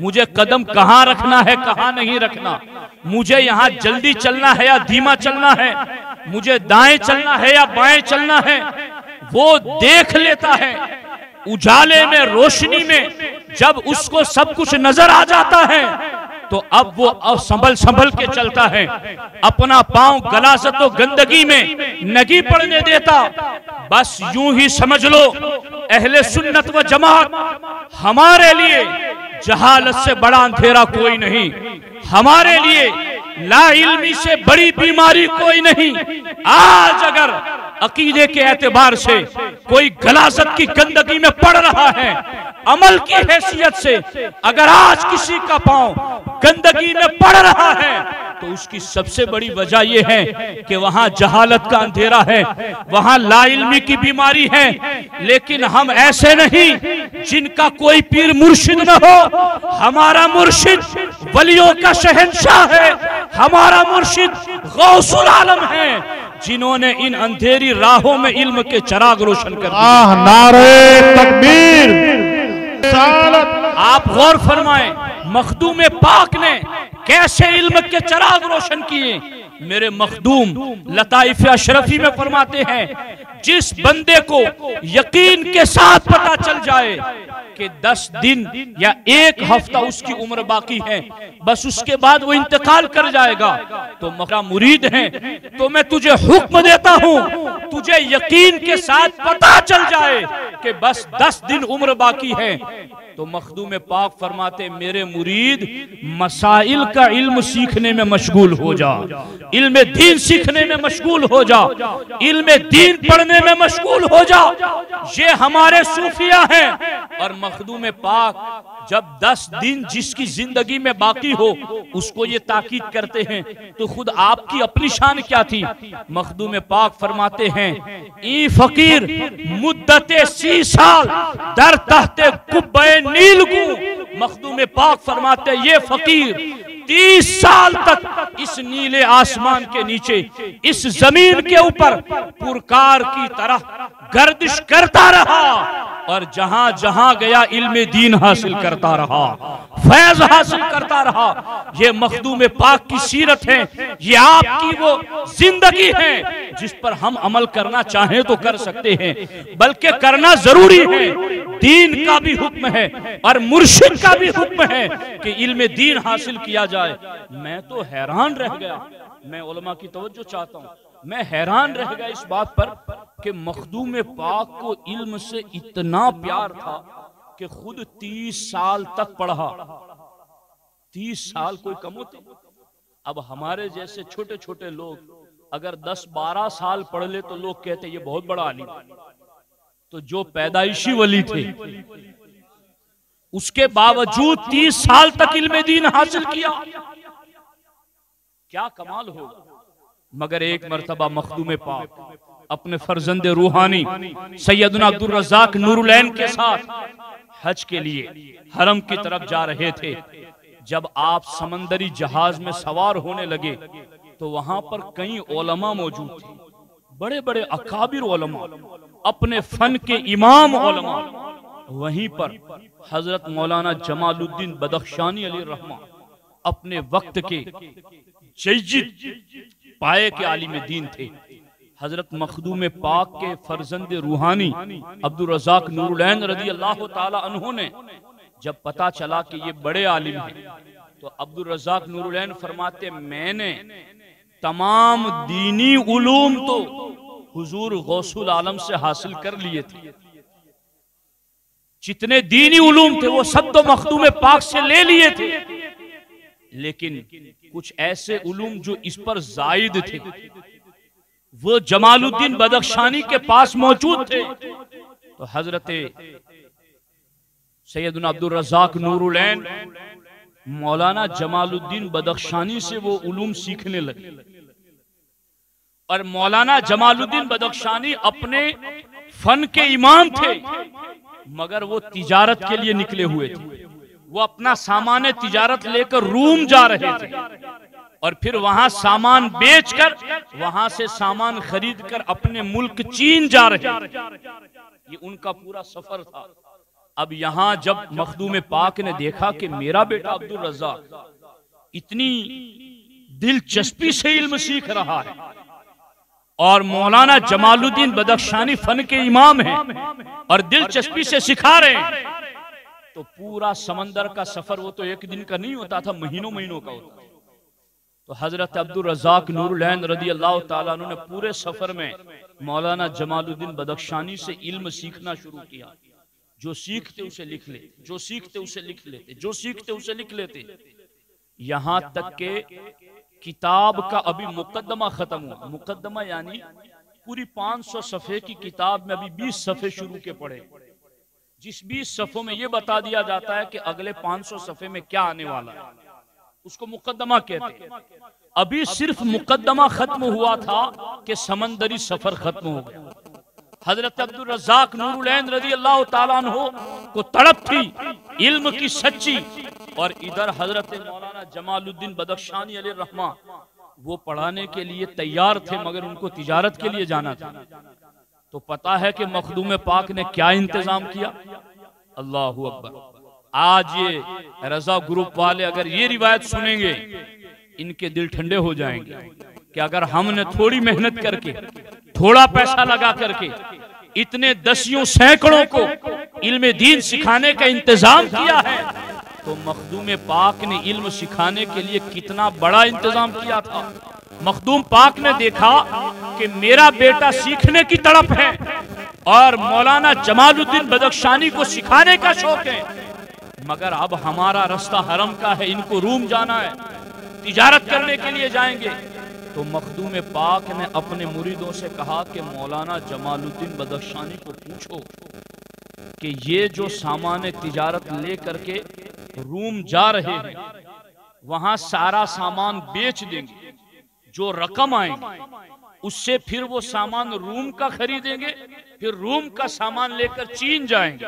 मुझे कदम कहाँ रखना है, कहाँ नहीं रखना? मुझे यहाँ जल्दी चलना है या धीमा चलना है? मुझे दाएँ चलना है या बाएँ चलना है? वो देख लेता है। उजाले में, रोशनी में, जब उसको सब कुछ नज़र आ जाता है तो अब वो संभल संभल के चलता है। अपना पाँव गलासत तो गंदगी में नगी पड़ने देता। बस यूँ ही समझ लो, अहले सुन्नत व जमात, हमारे लिए जहालत से बड़ा अंधेरा कोई नहीं। हमारे लिए ला इल्मी से बड़ी बीमारी कोई नहीं। आज अगर अकीदे के एतबार से कोई गलासत की गंदगी में पड़ रहा है, अमल की हैसियत से अगर आज किसी का पाँव गंदगी में पड़ रहा है तो उसकी सबसे बड़ी वजह यह है कि वहाँ जहालत का अंधेरा है, वहाँ लाइलमी की बीमारी है। लेकिन हम ऐसे नहीं जिनका कोई पीर मुर्शिद न हो। हमारा मुर्शिद वलियों का शहनशाह है। हमारा मुर्शिद गौसुल आलम है जिन्होंने इन अंधेरी राहों में इल्म के चराग रोशन कर नारे तकबीर। आप गौर फरमाए मखदूम पाक ने कैसे इल्म के चराग रोशन किए? मेरे मखदूम लताइफ अशरफी में फरमाते हैं जिस बंदे को यकीन के साथ पता चल जाए कि दस दिन या एक हफ़्ता उसकी उम्र बाकी है, बस उसके बाद वो इंतकाल कर जाएगा। तो मका मुरीद है तो मैं तुझे हुक्म देता हूँ, तुझे यकीन के साथ पता चल जाए कि बस दस दिन उम्र बाकी है। तो मखदूम पाक फरमाते, मेरे मुरीद, मसाइल का इल्म सीखने में मशगूल हो जा इल्म दीन सीखने में मशगूल हो जा इल्म दीन पढ़ने में मशगूल हो जा। ये हमारे सूफिया हैं। और मखदूम पाक, जब दस दिन जिसकी ज़िंदगी में बाकी हो, उसको ये ताकीद करते हैं तो खुद आपकी अपनी शान क्या थी? मखदूम पाक फरमाते हैं, ई फकीर, मुद्दत सी साल, दर तहते कुब्बे नील मखदूम पाक फरमाते ये फकीर तीस साल तक इस नीले आसमान के नीचे, इस ज़मीन के ऊपर पुरकार की तरह गर्दिश करता रहा और जहाँ जहाँ गया, इल्म दीन हासिल करता रहा, फैज हासिल करता रहा। ये मखदूम पाक की सीरत है, ये आपकी वो ज़िंदगी है, जिस पर हम अमल करना चाहें तो कर सकते हैं, बल्कि करना ज़रूरी है। दीन का भी हुक्म है और मुर्शिद का भी हुक्म है कि इल्म दीन हासिल किया जाए। मैं तो हैरान रह गया। मैं उलमा की तवज्जो चाहता हूँ। मैं हैरान रह गया इस बात पर कि मखदूम पाक को इल्म से इतना प्यार था कि खुद तीस साल तक पढ़ा। तीस साल कोई कम होते। अब हमारे जैसे छोटे छोटे लोग अगर दस बारह साल पढ़ ले तो लोग कहते ये बहुत बड़ा आलिम तो जो पैदाइशी वली थे उसके बावजूद तीस साल तक इल्म दीन हासिल किया। क्या कमाल हो। मगर एक मरतबा मखदूम पाक, अपने फर्जंद रूहानी, सैयदना अब्दुल रजाक नूरुलैन के साथ हज के लिए हरम की तरफ़ जा रहे थे। जब आप समंदरी जहाज़ में सवार होने लगे तो वहाँ पर कई ओलमा मौजूद थे। बड़े बड़े अकाबिर ओलमा, अपने फन के इमाम ओलमा वहीं पर हज़रत मौलाना जमालुद्दीन बदख्शानी अली रहमा अपने वक्त के जयजित पाए के आलिम दीन थे। हज़रत मखदूम पाक के फर्जंद रूहानी अब्दुल रजाक नूरुलैन रदी अल्लाह तहों ने जब पता चला कि ये बड़े आलिम हैं तो अब्दुल रजाक नूरुलैन फरमाते, मैंने तमाम दीनी उलूम तो हुजूर गौसुल आलम से हासिल कर लिए थे। जितने दीनी उलूम थे, वो सब तो मखदूम पाक से ले लिए थे। लेकिन कुछ ऐसे उलूम जो इस पर जायद थे, वो जमालुद्दीन बदख्शानी के पास मौजूद थे। तो हज़रत सैयद अब्दुल रजाक नूरुलैन, मौलाना जमालुद्दीन बदख्शानी से वो उलूम सीखने लगे। और मौलाना जमालुद्दीन बदख्शानी अपने फन के इमाम थे। मगर वो तिजारत के लिए निकले हुए थे। वो अपना सामान तिजारत लेकर रूम जा रहे थे। और फिर वहाँ सामान बेचकर, वहाँ से सामान खरीद कर अपने मुल्क चीन जा रहे ये उनका पूरा सफ़र था। अब यहाँ जब मखदूम पाक ने देखा कि मेरा बेटा अब्दुल रजा इतनी दिलचस्पी से इल्म सीख रहा है और मौलाना जमालुद्दीन बदख्शानी फन के इमाम हैं और दिलचस्पी से सिखा रहे हैं। तो पूरा समंदर का सफ़र वो तो एक दिन का नहीं होता था, महीनों महीनों का होता तो हज़रत अब्दुल रजाक नूरुलैन रदी अल्लाह तला ने पूरे सफ़र में मौलाना जमालुद्दीन बदख्शानी से इल्म सीखना शुरू किया। जो सीखते उसे लिख ले, जो सीखते उसे लिख लेते, जो सीखते उसे लिख लेते। यहाँ तक के किताब का अभी मुकदमा खत्म हुआ। मुकदमा यानी पूरी 500 सफे की किताब में अभी 20 सफे शुरू के पड़े। जिस 20 सफों में यह बता दिया जाता है कि अगले 500 सफे में क्या आने वाला है। उसको मुकदमा कहते हैं। अभी सिर्फ़ मुकदमा खत्म हुआ था कि समंदरी सफ़र खत्म हो गया। हज़रत अब्दुल रजाक नूरुलैन रज़ी अल्लाह तहो को तड़प थी। इल्म की सच्ची। और इधर हज़रत मौलाना जमालुद्दीन बदख्शानी अली रहमा वो पढ़ाने के लिए तैयार थे, मगर उनको तिजारत के लिए जाना था। तो पता है कि मखदूम पाक ने क्या इंतज़ाम किया? अल्लाह अकबर। आज ये रजा ग्रुप वाले अगर ये रिवायत सुनेंगे, इनके दिल ठंडे हो जाएँगे कि अगर हमने थोड़ी मेहनत करके, थोड़ा पैसा लगा करके, इतने दसियों सैकड़ों को इल्म दीन सिखाने का इंतज़ाम किया है तो मखदूम पाक ने इल्म सिखाने के लिए कितना बड़ा इंतज़ाम किया था। मखदूम पाक ने देखा कि मेरा बेटा सीखने की तड़प है और मौलाना जमालुद्दीन बदख्शानी को सिखाने का शौक है। मगर अब हमारा रास्ता हरम का है, इनको रूम जाना है, तिजारत करने के लिए जाएँगे। तो मखदूम पाक ने अपने मुरीदों से कहा कि मौलाना जमालुद्दीन बदख्शानी को पूछो कि ये जो सामान तिजारत ले करके रूम जा रहे हैं, वहाँ सारा सामान बेच देंगे। जो रकम आएगी, उससे फिर वो सामान रूम का खरीदेंगे, फिर रूम का सामान लेकर चीन जाएँगे,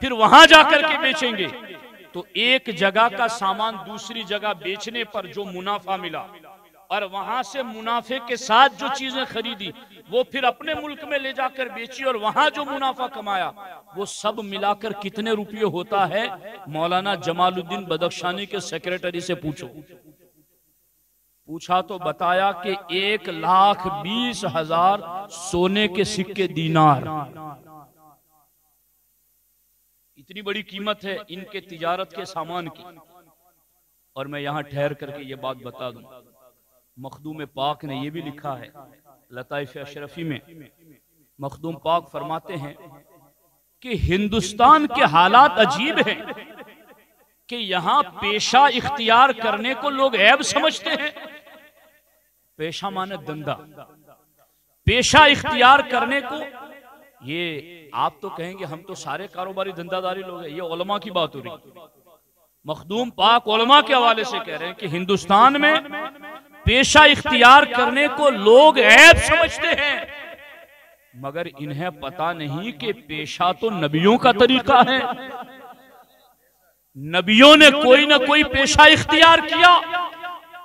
फिर वहाँ जाकर के बेचेंगे। तो एक जगह का सामान दूसरी जगह बेचने पर जो मुनाफा मिला, और वहाँ से मुनाफे के साथ जो चीज़ें खरीदी वो फिर अपने मुल्क में ले जाकर बेची और वहाँ जो मुनाफा कमाया, वो सब मिलाकर कितने रुपये होता है? मौलाना जमालुद्दीन बदख्शानी के सेक्रेटरी से पूछो। पूछा तो बताया कि एक लाख बीस हज़ार सोने के सिक्के दीनार। इतनी बड़ी कीमत है इनके तिजारत के सामान की। और मैं यहाँ ठहर करके ये बात बता दूँ। मखदूम पाक ने यह भी लिखा है लताइफ अशरफी में मखदूम पाक फरमाते हैं कि हिंदुस्तान के हालात अजीब हैं कि यहाँ पेशा इख्तियार करने को लोग ऐब समझते हैं। पेशा माने धंधा पेशा इख्तियार करने को ये आप तो कहेंगे हम तो सारे कारोबारी धंधादारी लोग हैं, ये ओलमा की बात हो रही। मखदूम पाक ओलमा के हवाले से कह रहे हैं कि हिंदुस्तान में पेशा इख्तियार करने को लोग ऐब समझते हैं। मगर इन्हें पता नहीं कि पेशा तो नबियों का तरीका है। नबियों ने कोई ना कोई पेशा इख्तियार किया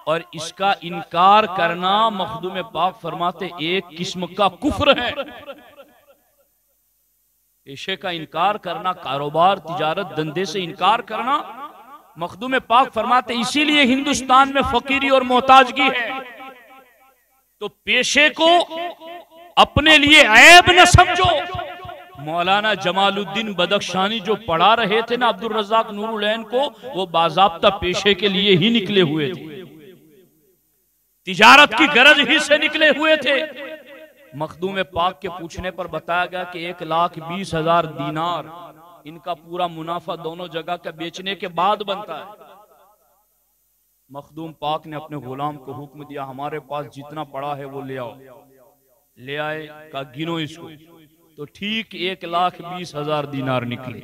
और इसका इनकार करना मखदूम पाक फरमाते एक किस्म का कुफ्र है। पेशे का इनकार करना कारोबार, तिजारत, धंधे से इनकार करना मखदूम पाक फरमाते, इसीलिए हिंदुस्तान में फकीरी और मोहताजगी है। तो पेशे को अपने लिए ऐब न समझो। मौलाना जमालुद्दीन बदख्शानी जो पढ़ा रहे थे ना अब्दुल रजाक नूरुलैन को, वो बाजाबता पेशे के लिए ही निकले हुए थे। तिजारत की गरज ही से निकले हुए थे। मखदूम पाक के पूछने पर बताया गया कि एक लाख बीस हज़ार दीनार इनका पूरा मुनाफा दोनों जगह का बेचने के बाद बनता है। मखदूम पाक ने अपने गुलाम को हुक्म दिया, हमारे पास जितना पड़ा है वो ले आओ। ले आए का गिनो इसको। तो ठीक एक लाख बीस हज़ार दीनार निकले।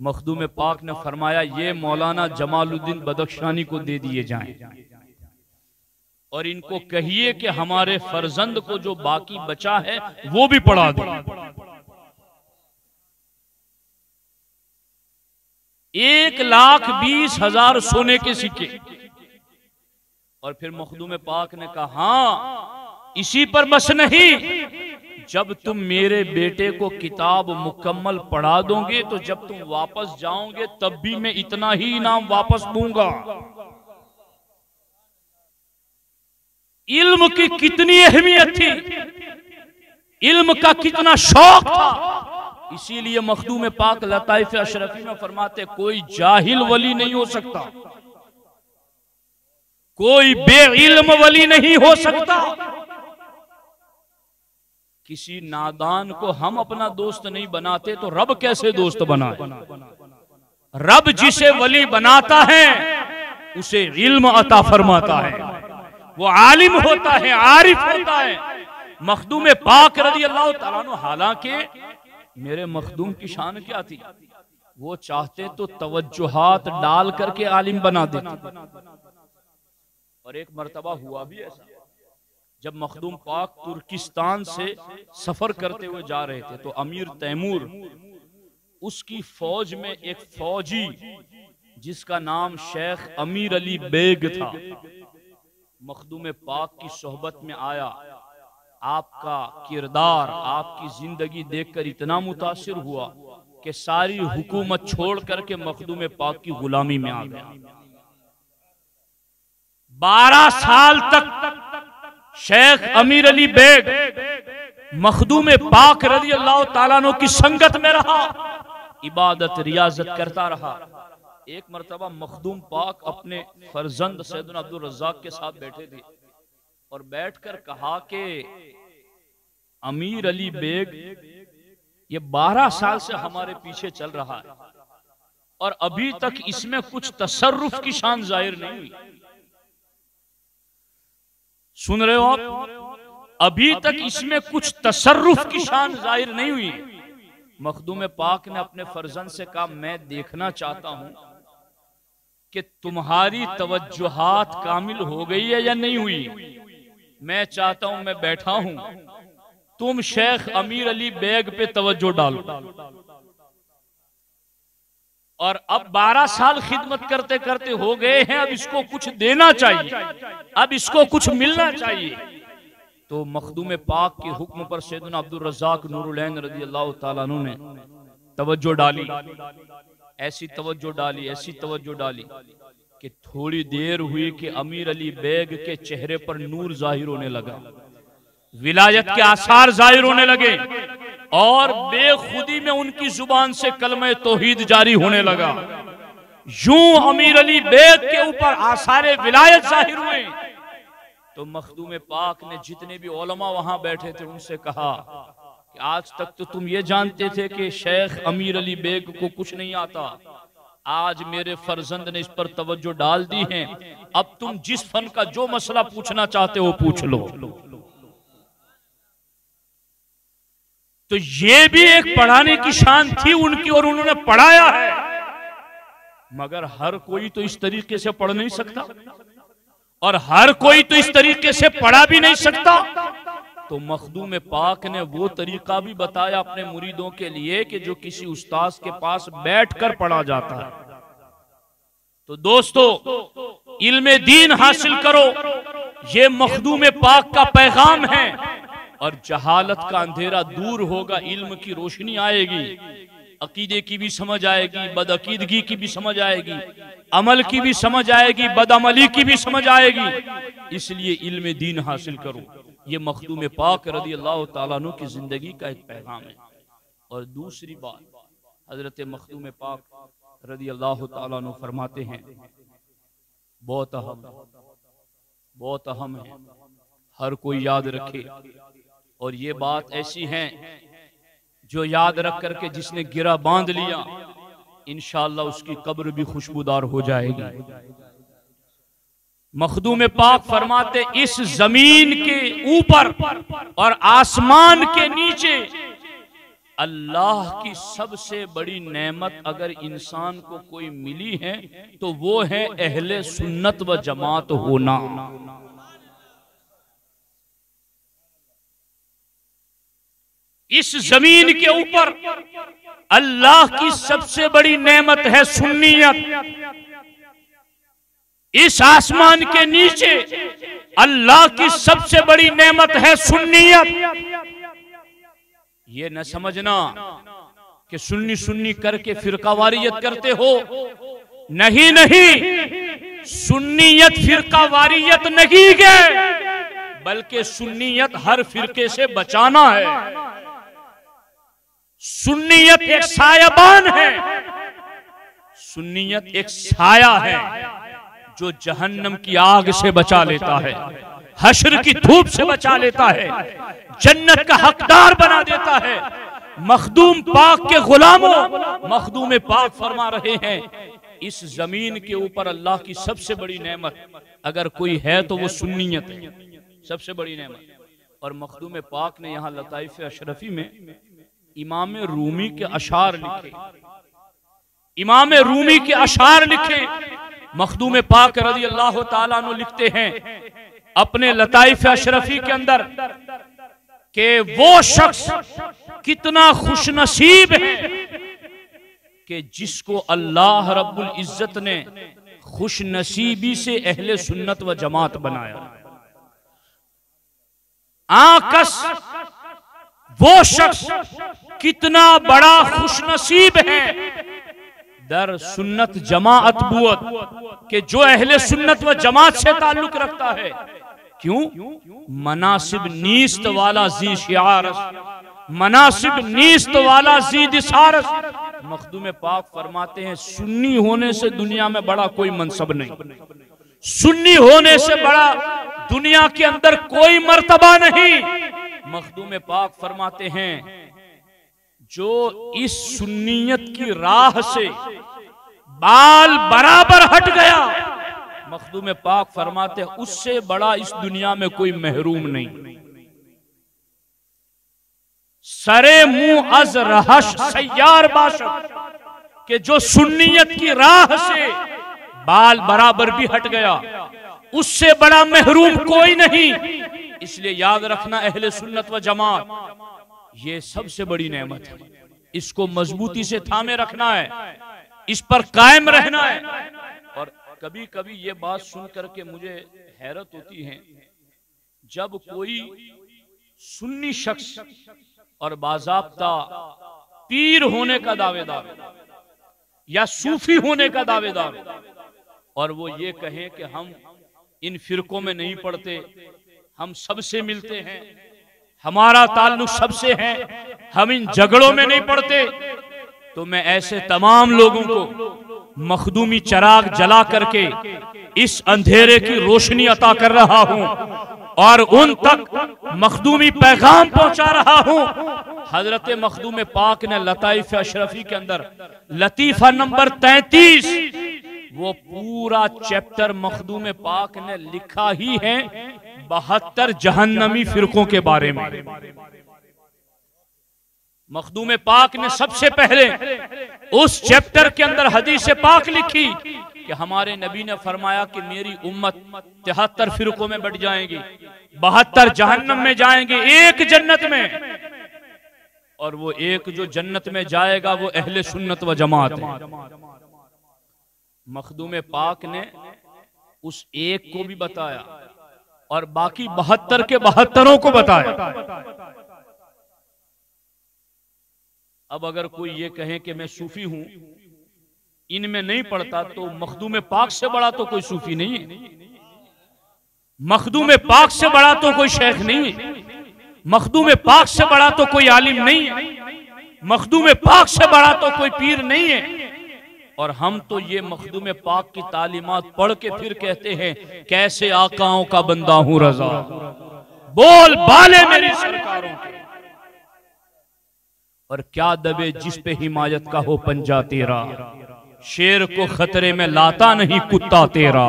मखदूम पाक ने फरमाया, ये मौलाना जमालुद्दीन बदख्शानी को दे दिए जाएँ। और इनको कहिए कि हमारे फर्जंद को जो बाकी बचा है, वो भी पढ़ा दे। एक लाख बीस हज़ार सोने के सिक्के। और फिर मखदूम पाक ने कहा हाँ इसी पर बस नहीं। जब तुम मेरे बेटे को किताब मुकम्मल पढ़ा दोगे तो जब तुम वापस जाओगे, तब भी मैं इतना ही इनाम वापस दूँगा। इल्म की कितनी अहमियत थी? इल्म का कितना शौक था? इसीलिए मखदूम पाक लताइफ अशरफी में फरमाते, कोई जाहिल वली नहीं हो सकता। कोई बेइल्म वली नहीं हो सकता। किसी नादान को हम अपना दोस्त नहीं बनाते तो रब कैसे दोस्त बना रब जिसे वली बनाता है, उसे इल्म अता फरमाता है। वो आलिम होता है, आरिफ होता है। मखदूम पाक रज़ी अल्लाह हालाँकि मेरे मखदूम की शान क्या थी? वो चाहते तो तवज्जुहात डाल करके आलिम बना देते। और एक मरतबा हुआ भी ऐसा, जब मखदूम पाक तुर्किस्तान से सफ़र करते हुए जा रहे थे तो अमीर तैमूर, उसकी फौज में एक फौजी, जिसका नाम शेख अमीर अली बेग था, मखदूम पाक की सोहबत में आया। आपका किरदार, आपकी ज़िंदगी देखकर इतना मुतासर हुआ कि सारी हुकूमत छोड़ करके मखदूम पाक की गुलामी में आ गया। बारह साल तक शेख अमीर अली बेग मखदूम पाक रज़ी अल्लाह तला की संगत में रहा, इबादत, रियाजत करता रहा। एक मरतबा मखदूम पाक अपने फर्जंद सैदुल अब्दुल रजाक के साथ बैठे थे। और बैठकर कहा कि अमीर अली बेग ये बारह साल से हमारे पीछे चल रहा है। और अभी तक इसमें कुछ तसरुफ की शान ज़ाहिर नहीं। हुई सुन रहे हो आप? अभी तक इसमें कुछ तसरुफ की शान ज़ाहिर नहीं हुई। मखदूम पाक ने अपने फर्जन से कहा मैं देखना चाहता हूँ कि तुम्हारी तवज्जुहात कामिल हो गई है या नहीं हुई? मैं चाहता हूँ मैं बैठा हूँ। तुम शेख अमीर अली बेग पे तवज्जो डालो। और अब 12 साल खिदमत करते करते हो गए हैं, अब इसको कुछ देना चाहिए। अब इसको कुछ मिलना चाहिए। तो मखदूम पाक के हुक्म पर सैदन अब्दुल रजाक नूरुलैन रज़ी अल्लाह तु ने तवज्जो डाली। ऐसी तवज्जो डाली, ऐसी तवज्जो डाली। कि थोड़ी देर हुई कि अमीर अली बेग के चेहरे पर नूर ज़ाहिर होने लगा। विलायत के आसार ज़ाहिर होने लगे और बेखुदी में उनकी ज़ुबान से कलम तोहीद जारी होने लगा। यूँ अमीर अली बेग के ऊपर आसार विलायत ज़ाहिर हुए। तो मखदूम पाक ने जितने भी ओलमा वहाँ बैठे थे, उनसे कहा कि आज तक तो तुम ये जानते थे कि शेख अमीर अली बेग को कुछ नहीं आता। आज मेरे फर्जंद ने इस पर तवज्जो डाल दी है। अब तुम जिस फन का जो मसला पूछना चाहते हो पूछ लो। तो ये भी एक पढ़ाने की शान थी उनकी और उन्होंने पढ़ाया है। मगर हर कोई तो इस तरीके से पढ़ नहीं सकता। और हर कोई तो इस तरीके से पढ़ा भी नहीं सकता। तो मखदूम पाक ने वो तरीका भी बताया अपने मुरीदों के लिए कि जो किसी उस्ताद के पास बैठकर पढ़ा जाता है। तो दोस्तों, इल्म दीन हासिल करो। ये मखदूम पाक का पैगाम है और जहालत का अंधेरा दूर होगा, इल्म की रोशनी आएगी, अकीदे की भी समझ आएगी, बदअकीदगी की भी समझ आएगी, अमल की भी समझ आएगी, बदअमली की भी समझ आएगी। इसलिए इल्म दीन हासिल करो। ये मखदूम पाक रदी अल्लाह तु की ज़िंदगी का एक पैगाम है। और दूसरी बात, हज़रत मखदूम पाक रदी अल्लाह तु फरमाते हैं, बहुत अहम बहुत अहम है, हर कोई याद रखे। और ये बात ऐसी है जो याद रख करके जिसने गिरा बाँध लिया इनशाला उसकी कब्र भी खुशबूदार हो जाएगी। मखदूम पाक फरमाते, इस ज़मीन के ऊपर और आसमान के नीचे। अल्लाह की सबसे बड़ी नेमत अगर इंसान को कोई मिली है तो वो है अहले सुन्नत व जमात होना। इस ज़मीन के ऊपर अल्लाह की सबसे बड़ी नेमत है सुन्नियत। इस आसमान के नीचे अल्लाह की सबसे बड़ी नेमत है सुन्नियत। ये न समझना कि सुन्नी सुन्नी करके फिरकावारियत करते हो। नहीं नहीं सुन्नियत फिरकावारियत नहीं गए बल्कि सुन्नियत हर फिरके से बचाना है। सुन्नियत एक सायाबान है। सुन्नियत एक साया है। जो जहन्नम की आग से बचा लेता है। हशर की धूप से बचा लेता है। जन्नत का हकदार बना देता है। मखदूम पाक के गुलामों मखदूम पाक फरमा रहे हैं। इस ज़मीन के ऊपर अल्लाह की सबसे बड़ी नेमत। अगर कोई है तो वो सुन्नियत है। सबसे बड़ी नेमत। और मखदूम पाक ने यहाँ लताइफ अशरफी में इमाम रूमी के अशार लिखे। इमाम रूमी के अशार लिखे। मखदूम पाक रज़ी अल्लाह तु लिखते हैं, अपने लताइफ अशरफी के अंदर, के वो शख्स कितना खुशनसीब है कि जिसको अल्लाह रब्बुल इज़्ज़त ने खुश नसीबी से अहले सुन्नत व जमात बनाया। आकस वो शख्स कितना बड़ा खुशनसीब है दर सुन्नत जमात बुअत, के जो अहले सुन्नत व जमात से ताल्लुक रखता है। क्यों? मनासिब नीस्त वाला जी शियारस, मनासिब नीस्त वाला जी दिसारस। मखदूम पाक फरमाते हैं, सुन्नी होने से दुनिया में बड़ा कोई मनसब नहीं। सुन्नी होने से बड़ा दुनिया के अंदर कोई मर्तबा नहीं। मखदूम पाक फरमाते हैं जो इस सुन्नियत की राह से बाल बराबर हट गया। मखदूम पाक फरमाते उससे बड़ा इस दुनिया में कोई महरूम नहीं। सरे मुँह अज रहश सैयार बाशक के जो सुन्नियत की राह से बाल बराबर भी हट गया उससे बड़ा महरूम कोई नहीं। इसलिए याद रखना अहले सुन्नत व जमात ये सबसे बड़ी नेमत। है इसको मजबूती से थामे रखना है। इस पर कायम रहना है। और कभी कभी ये बात सुन करके मुझे हैरत होती है जब कोई सुन्नी शख्स और बाजाबता पीर होने का दावेदार या सूफी होने का दावेदार और वो ये कहें कि हम इन फिरकों में नहीं पढ़ते हम सबसे मिलते हैं। हमारा ताल्लुक सबसे है, हम इन झगड़ों में नहीं पड़ते। तो मैं ऐसे तमाम लोगों को मखदूमी चराग जला करके इस अंधेरे की रोशनी अता कर रहा हूँ और उन तक मखदूमी पैगाम पहुँचा रहा हूँ। हज़रत मखदूम पाक ने लताइफ अशरफी के अंदर लतीफा नंबर तैतीस, वो पूरा चैप्टर मखदूम पाक ने लिखा ही है। बहत्तर जहन्नमी फिरकों के बारे में। मखदूम पाक ने सबसे पहले उस चैप्टर के अंदर हदीस पाक लिखी कि हमारे नबी ने फरमाया कि मेरी उम्मत तिहत्तर फिरकों में बढ़ जाएगी, बहत्तर जहन्नम में जाएँगे एक जन्नत में। और वो एक जो जन्नत में जाएगा वो अहले सुन्नत व जमात है। मखदूम पाक ने उस एक को भी बताया और बाकी बहत्तर के बहत्तरों को बताया। अब अगर कोई ये कहे कि मैं सूफी हूँ, इनमें नहीं पढ़ता तो मखदूम पाक से बड़ा तो कोई सूफी नहीं है। मखदूम पाक से बड़ा तो कोई शेख नहीं है। मखदूम पाक से बड़ा तो कोई आलिम नहीं है। मखदूम पाक से बड़ा तो कोई पीर नहीं है। और हम तो ये मखदूम पाक की तालीमत पढ़ के फिर कहते हैं, कैसे आकाओं का बंदा हूँ रजा? बोल बाले मेरी सरकारों के। और क्या दबे जिस पे हिमायत का हो पंजा तेरा? शेर को खतरे में लाता नहीं कुत्ता तेरा।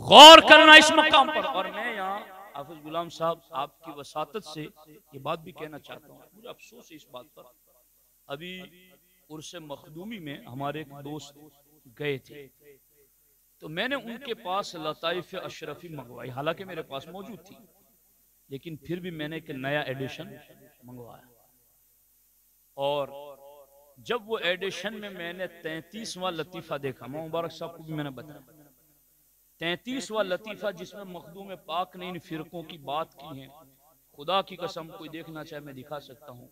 गौर करना इस मकाम पर। और मैं यहाँ, हाफिज गुलाम साहब, आपकी वसात से ये बात भी कहना चाहता हूँ। मुझे अफसोस है इस बात पर। अभी उर्स मखदूमी में हमारे एक दोस्त गए थे। तो मैंने उनके पास लताइफ अशरफी मंगवाई। हालाँकि मेरे पास मौजूद थी, लेकिन फिर भी मैंने एक नया एडिशन मंगवाया। और जब वो एडिशन में मैंने तैतीसवा लतीफा देखा, मैं मुबारक साहब को भी मैंने बताया। तैतीसवा लतीफा जिसमें मखदूम पाक ने इन फिरकों की बात की है, खुदा की कसम कोई देखना चाहे, मैं दिखा सकता हूँ।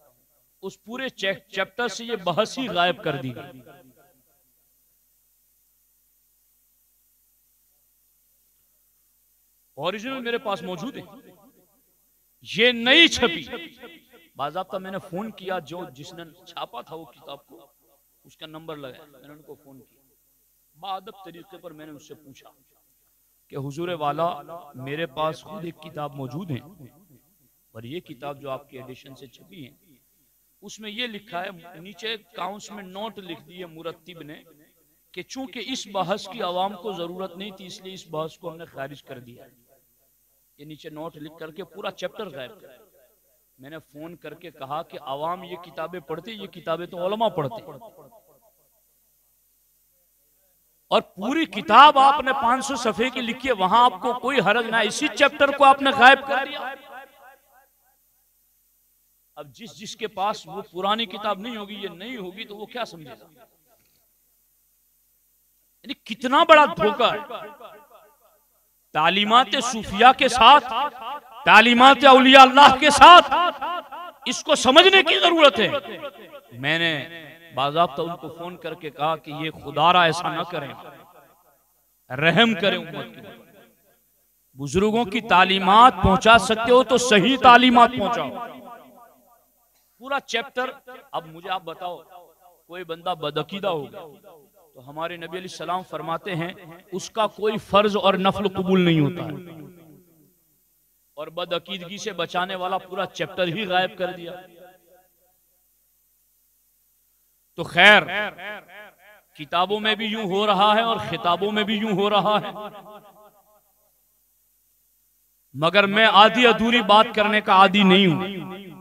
उस पूरे चैप्टर से ये बहस ही गायब कर दी गई। ओरिजिनल मेरे पास मौजूद है। ये नई छपी। बाजाबता मैंने फ़ोन किया जो जिसने छापा था वो किताब को, उसका नंबर लगाया। मैंने उनको फ़ोन किया। बादब तरीके पर मैंने उससे पूछा कि, हुजूर वाला, मेरे पास खुद एक किताब मौजूद है और ये किताब जो आपकी एडिशन से छपी है उसमें ये लिखा है, नीचे काउंस में नोट लिख दिए मुरत्तिब ने कि चूँकि इस बहस की आवाम को ज़रूरत नहीं थी, इसलिए इस बहस को हमने खारिज कर दिया। ये नीचे नोट लिख करके पूरा चैप्टर गायब कर मैंने फ़ोन करके कहा कि आवाम ये किताबें पढ़ती, ये किताबें तो ओलमा पढ़ते। और पूरी किताब आपने 500 सफे की लिखी है, वहाँ आपको कोई हरज ना, इसी चैप्टर को आपने गायब कर दिया। अब जिस जिसके पास वो पुरानी किताब नहीं होगी ये नहीं होगी तो वो क्या समझेगा? यानी कितना बड़ा धोखा है। तालीमत सूफिया के साथ तालीमत अलिया अल्लाह के साथ इसको समझने की ज़रूरत है। मैंने बाजाबता उनको फ़ोन करके कहा कि ये खुदारा ऐसा ना करें। रहम करें उम्मत की बुज़ुर्गों की तालीमत पहुँचा सकते हो तो सही तालीमत पहुंचाओ। पूरा चैप्टर अब मुझे आप बताओ, कोई बंदा बदकीदा होगा तो हमारे नबी सलाम फरमाते हैं, उसका कोई फ़र्ज़ और नफल कबूल नहीं होता। है और बदअकीदगी से बचाने वाला पूरा चैप्टर ही गायब कर दिया। तो खैर, किताबों में भी यूँ हो रहा है और खिताबों में भी यूँ हो रहा है। मगर मैं आधी अधूरी बात करने का आदि नहीं हूँ।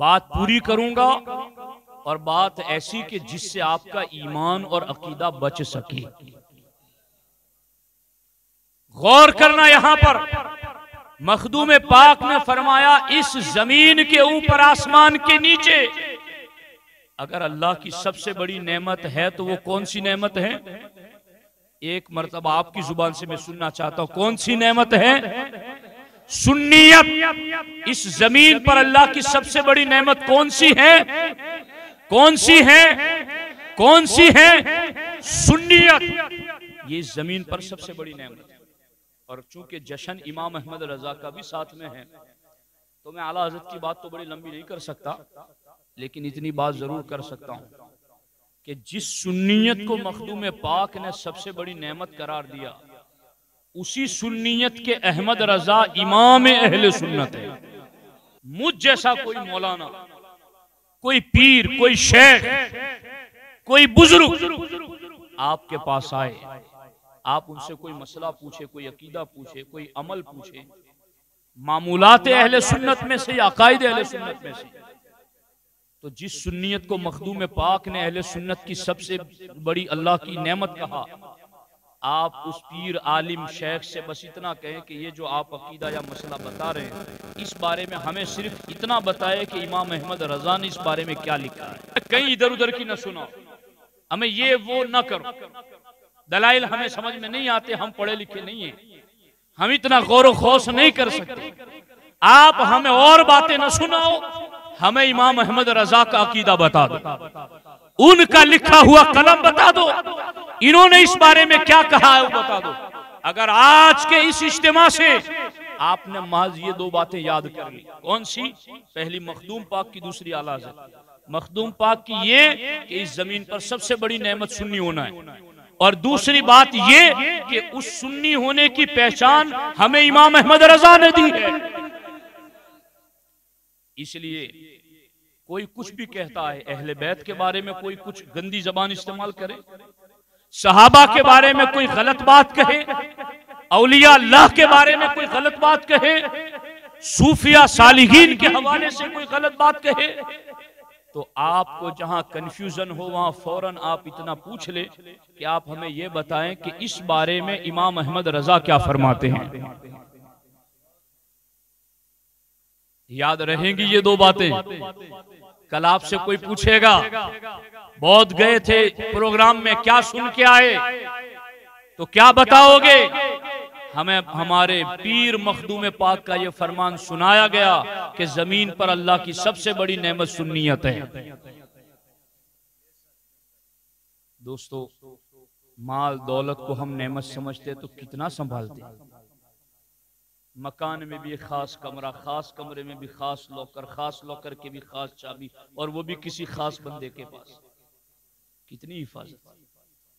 बात पूरी करूँगा और बात ऐसी कि जिससे आपका ईमान और अकीदा बच सके। गौर करना यहाँ पर। मखदूम पाक ने फरमाया इस ज़मीन के ऊपर आसमान के नीचे। अगर अल्लाह की सबसे बड़ी नेमत है तो वो कौन सी नेमत है? एक मरतबा आपकी ज़ुबान से मैं सुनना चाहता हूँ कौन सी नेमत है? सुन्नियत। इस ज़मीन पर अल्लाह की सबसे बड़ी नेमत कौन सी है? कौन सी है? कौन सी है? सुन्नियत। ये ज़मीन पर सबसे बड़ी नेमत। और चूँकि जशन इमाम अहमद रजा का भी साथ में है तो मैं आला हज़रत की बात तो बड़ी लंबी नहीं कर सकता, लेकिन इतनी बात ज़रूर कर सकता हूँ कि जिस सुन्नियत को मखदूम पाक ने सबसे बड़ी नेमत करार दिया उसी सुन्नियत के अहमद रजा इमाम अहल सुन्नत है। मुझ जैसा कोई मौलाना, कोई पीर, कोई शेख, कोई बुज़ुर्ग आपके पास आए, आप उनसे कोई मसला पूछे, कोई अकीदा पूछे, कोई अमल पूछे, मामूलात अहल सुन्नत में से या अकायद अहल सुन्नत में से तो जिस सुन्नियत को मखदूम पाक ने अहल सुन्नत की सबसे बड़ी अल्लाह की नेमत कहा आप उस पीर आलिम शेख से बस इतना कहें कि ये जो आप अकीदा या मसला बता रहे हैं इस बारे में हमें सिर्फ़ इतना बताए कि इमाम अहमद रजा ने इस बारे में क्या लिखा है? कहीं इधर उधर की ना सुनो। हमें ये वो न करो। दलाइल हमें समझ में नहीं आते हम पढ़े लिखे नहीं है। हम इतना गौर खोश नहीं कर सकते। आप हमें और बातें न सुनाओ। हमें इमाम अहमद रजा का अकीदा बता दो। उनका लिखा हुआ कलम बता दो। इन्होंने इस बारे में क्या कहा है वो बता दो। अगर आज के इस इज्तिमा से आपने माज ये दो बातें याद कर ली। कौन सी? पहली मखदूम पाक की, दूसरी आला मखदूम पाक की ये कि इस ज़मीन पर सबसे बड़ी नेमत सुन्नी होना है। और दूसरी बात ये कि उस सुन्नी होने की पहचान हमें इमाम अहमद रजा ने दी है। इसलिए कोई कुछ भी कहता है अहले बैत के बारे में कोई कुछ गंदी जबान इस्तेमाल करे? सहाबा के बारे में कोई गलत बात कहे? अलिया अल्लाह के बारे में कोई गलत बात कहे? सूफिया सालिहीन के हवाले से कोई गलत बात कहे? तो आपको जहाँ कंफ्यूजन हो वहाँ फ़ौरन आप इतना पूछ ले कि आप हमें यह बताएँ कि इस बारे में इमाम अहमद रजा क्या फरमाते हैं। याद रहेंगी ये दो बातें। कल आपसे कोई पूछेगा बहुत गए थे प्रोग्राम में क्या सुन के आए? तो क्या बताओगे? हमें हमारे पीर मखदूम पाक का ये फरमान सुनाया गया कि ज़मीन पर अल्लाह की सबसे बड़ी नेमत सुन्नीयत है। दोस्तों माल दौलत को हम नेमत समझते तो कितना संभालते मकान में भी खास कमरा खास कमरे में भी खास लॉकर खास लॉकर के भी खास चाबी और वो भी किसी खास बंदे के पास। कितनी हिफाजत।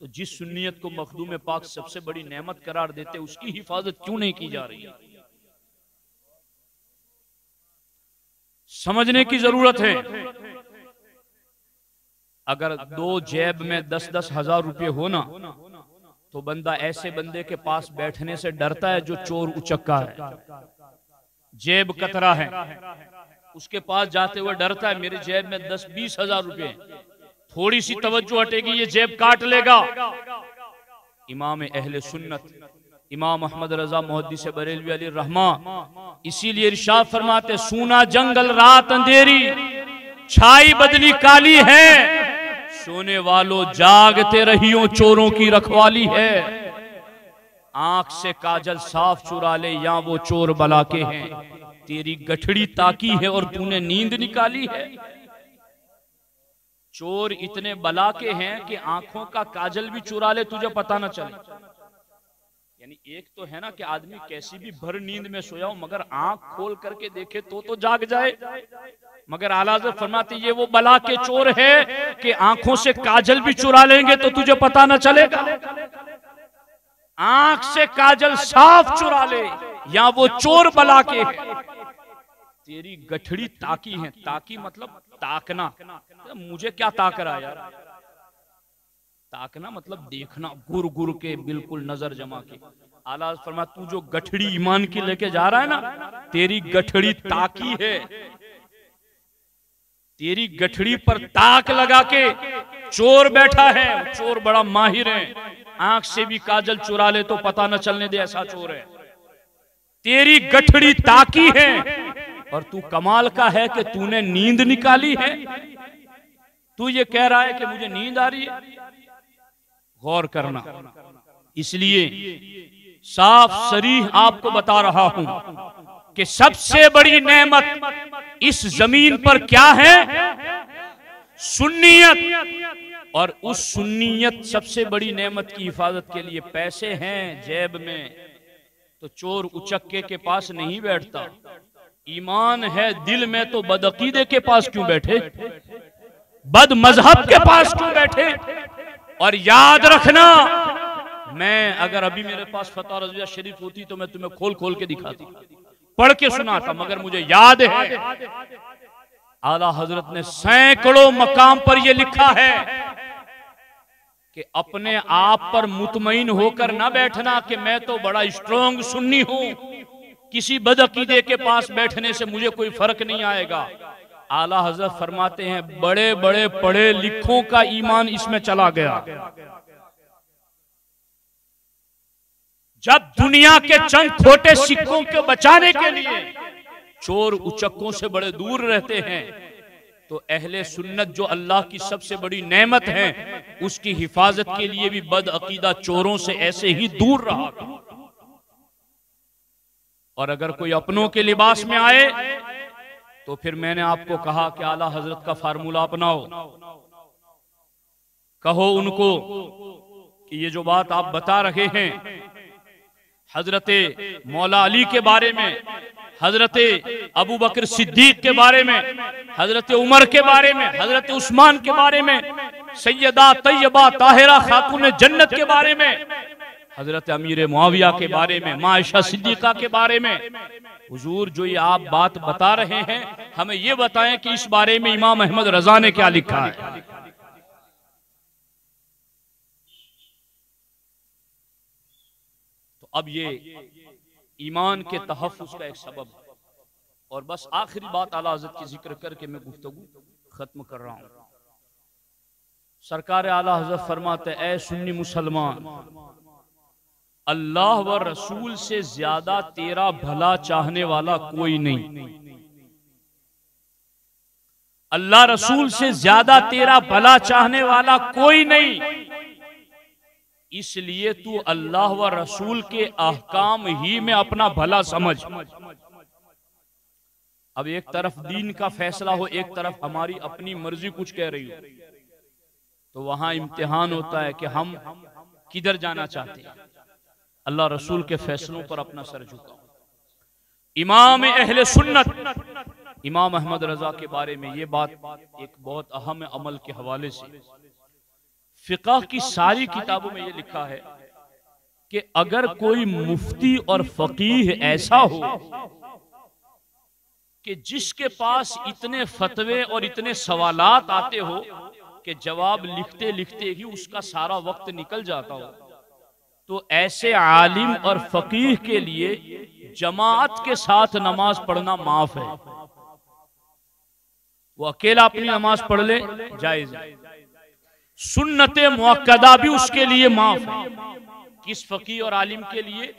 तो जिस सुन्नियत को मखदूम पाक सबसे बड़ी नेमत करार देते उसकी हिफाजत क्यों नहीं की जा रही? समझने की ज़रूरत है। अगर दो जेब में दस दस हज़ार रुपये होना तो बंदा ऐसे बंदे के पास बैठने से डरता है जो चोर उचक्का है। जेब कतरा है। उसके पास जाते हुए डरता है मेरे जेब में दस बीस हज़ार रुपए। थोड़ी सी तवज्जो हटेगी ये जेब काट लेगा। इमाम अहले सुन्नत इमाम अहमद रजा मोहद्दी से बरेलवी अली रहमा। इसीलिए इरशाद फरमाते सूना जंगल रात अंधेरी। छाई बदली काली है। सोने वालों, जागते रहियो, चोरों की रखवाली है। आँख से काजल साफ़ चुरा ले, या वो चोर बला के हैं। तेरी गठड़ी ताकी है और तूने नींद निकाली है। चोर इतने बला के हैं कि आँखों का काजल भी चुरा ले, तुझे पता ना चले। यानी एक तो है ना कि आदमी कैसी भी भर नींद में सोया हो, मगर आँख खोल करके देखे तो तो जाग जाए। मगर आला फरमाते, ये वो बला के चोर है कि आँखों से काजल भी चुरा लेंगे तो तुझे पता ना चलेगा। आँख से काजल साफ़ चुरा ले, या वो चोर बला के तेरी गठड़ी ताकी है। ताकी मतलब ताकना। मुझे क्या ताक रहा यार? ताकना मतलब देखना, गुर गुर के बिल्कुल नज़र जमा के। आला फरमा तू जो गठड़ी ईमान की लेके जा रहा है ना, तेरी गठड़ी ताकी है। तेरी गठड़ी पर ताक लगा के चोर बैठा है। चोर बड़ा माहिर है। आँख से भी काजल चुरा ले तो पता न चलने दे ऐसा चोर है। तेरी गठड़ी ताकी है और तू कमाल का है कि तूने नींद निकाली है। तू ये कह रहा है कि मुझे नींद आ रही है। गौर करना। इसलिए साफ़ शरीह आपको बता रहा हूँ कि सबसे बड़ी नेमत इस ज़मीन पर क्या है? सुन्नियत। और उस सुन्नियत सबसे बड़ी नेमत की हिफाजत के लिए पैसे हैं जेब में। तो चोर उचक्के के पास नहीं बैठता। ईमान है दिल में तो बदअकीदे के पास क्यों बैठे? बद मज़हब के पास क्यों बैठे? और याद रखना, मैं अगर अभी मेरे पास फतेह रजिया शरीफ होती तो मैं तुम्हें खोल खोल के दिखाती। पढ़ के सुनाता मगर मुझे याद है आला हज़रत ने सैकड़ों मकाम पर यह लिखा है कि अपने आप पर मुतमईन होकर ना बैठना कि मैं तो बड़ा स्ट्रोंग सुन्नी हूँ। किसी बदअकीदे के पास बैठने से मुझे कोई फ़र्क नहीं आएगा। आला हज़रत फरमाते हैं बड़े बड़े पढ़े लिखों का ईमान इसमें चला गया। जब दुनिया के चंद खोटे सिक्कों को बचाने के लिए चोर उचक्कों से बड़े दूर रहते हैं। तो अहले सुन्नत जो अल्लाह की सबसे बड़ी नेमत है उसकी हिफाजत के लिए भी बद अकीदा चोरों से ऐसे ही दूर रहा और अगर कोई अपनों के लिबास में आए तो फिर मैंने आपको कहा कि आला हज़रत का फार्मूला अपनाओ। कहो उनको कि ये जो बात आप बता रहे हैं हज़रत मौला अली के बारे में, हज़रत अबू बकर सिद्दीक के बारे में, हज़रत उमर के बारे में, हज़रत उस्मान के बारे में, सैयदा तैयबा ताहिरा खातून जन्नत के बारे में, हज़रत अमीर मुआविया के बारे में माशा सिद्दीका के बारे में। हुजूर, जो ये आप बात बता रहे हैं, हमें ये बताएँ कि इस बारे में इमाम अहमद रजा ने क्या लिखा है। अब ये ईमान के तहफ़ का एक सबब है। और बस आखिरी बात आला हज़रत की ज़िक्र करके मैं गुफ्तु खत्म कर रहा हूँ। सरकार आला हज़रत फरमाते ए सुन्नी मुसलमान, अल्लाह व रसूल से ज़्यादा तेरा भला चाहने वाला कोई नहीं। अल्लाह रसूल से ज़्यादा तेरा भला चाहने वाला कोई नहीं। इसलिए तू अल्लाह व रसूल के अहकाम ही में अपना भला समझ। अब एक तरफ़ दीन का फैसला हो, एक तरफ़ हमारी अपनी मर्ज़ी कुछ कह रही हो तो वहाँ इम्तिहान होता है कि हम किधर जाना चाहते हैं। अल्लाह रसूल के फैसलों पर अपना सर झुका इमाम अहले सुन्नत, इमाम अहमद रजा के बारे में ये बात एक बहुत अहम अमल के हवाले से फिका की सारी किताबों में ये लिखा है कि अगर कोई मुफ्ती और फकीह ऐसा हो कि जिसके पास इतने फतवे और इतने सवालात आते हो कि जवाब लिखते लिखते ही उसका सारा वक्त निकल जाता हो। तो ऐसे आलिम और फकीह के लिए जमात के साथ नमाज़ पढ़ना माफ़ है। वो अकेला अपनी नमाज़ पढ़ ले जायज़ सुन्नत मुक्दा भी उसके लिए माफ़ है। किस फकीह और आलिम के लिए?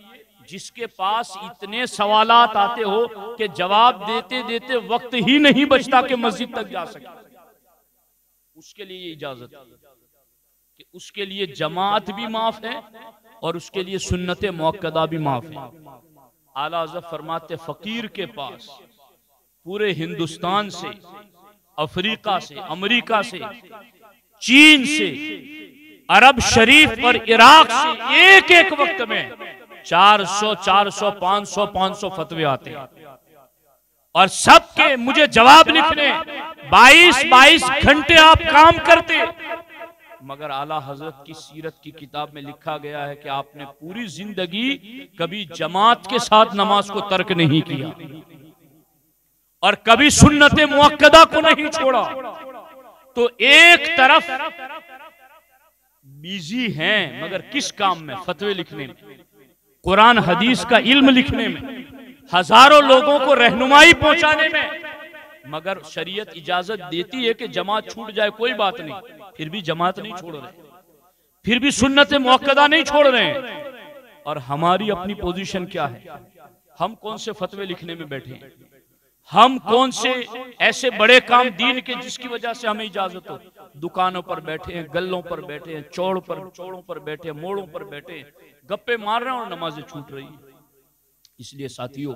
जिसके पास इतने सवालात आते हो कि जवाब देते देते वक्त ही नहीं बचता कि मस्जिद तक जा सके। उसके लिए इजाज़त कि उसके लिए जमात भी माफ़ है और उसके लिए सुन्नत मौकदा भी माफ़ है। आला फरमाते, फकीर के पास, पूरे हिंदुस्तान से, अफ्रीका से, अमेरिका से चीन से, अरब शरीफ और इराक से एक एक वक्त में 400 400 500 500 फतवे आते हैं। और सबके मुझे जवाब लिखने 22 22 घंटे आप काम करते मगर आला हज़रत की सीरत की किताब में लिखा गया है कि आपने पूरी ज़िंदगी कभी जमात के साथ नमाज़ को तर्क नहीं किया। और कभी सुन्नत मुक्दा को नहीं छोड़ा। तो एक तरफ़ बिज़ी हैं, मगर किस काम में? फतवे लिखने में। कुरान, हदीस का इल्म लिखने में। हज़ारों लोगों को रहनुमाई पहुँचाने में। मगर शरीयत इजाज़त देती है कि जमात छूट जाए, कोई बात नहीं। फिर भी जमात नहीं छोड़ रहे। फिर भी सुन्नत मौकदा नहीं छोड़ रहे हैं। और हमारी अपनी पोजीशन क्या है? हम कौन से फतवे लिखने में बैठे हैं? हम कौन से ऐसे बड़े काम दीन के जिसकी वजह से हमें इजाज़त हो। दुकानों पर बैठे हैं गल्लों पर बैठे हैं चौड़ पर चौड़ों पर बैठे हैं मोड़ों पर बैठे हैं गप्पे मार रहे हैं और नमाजें छूट रही है। इसलिए साथियों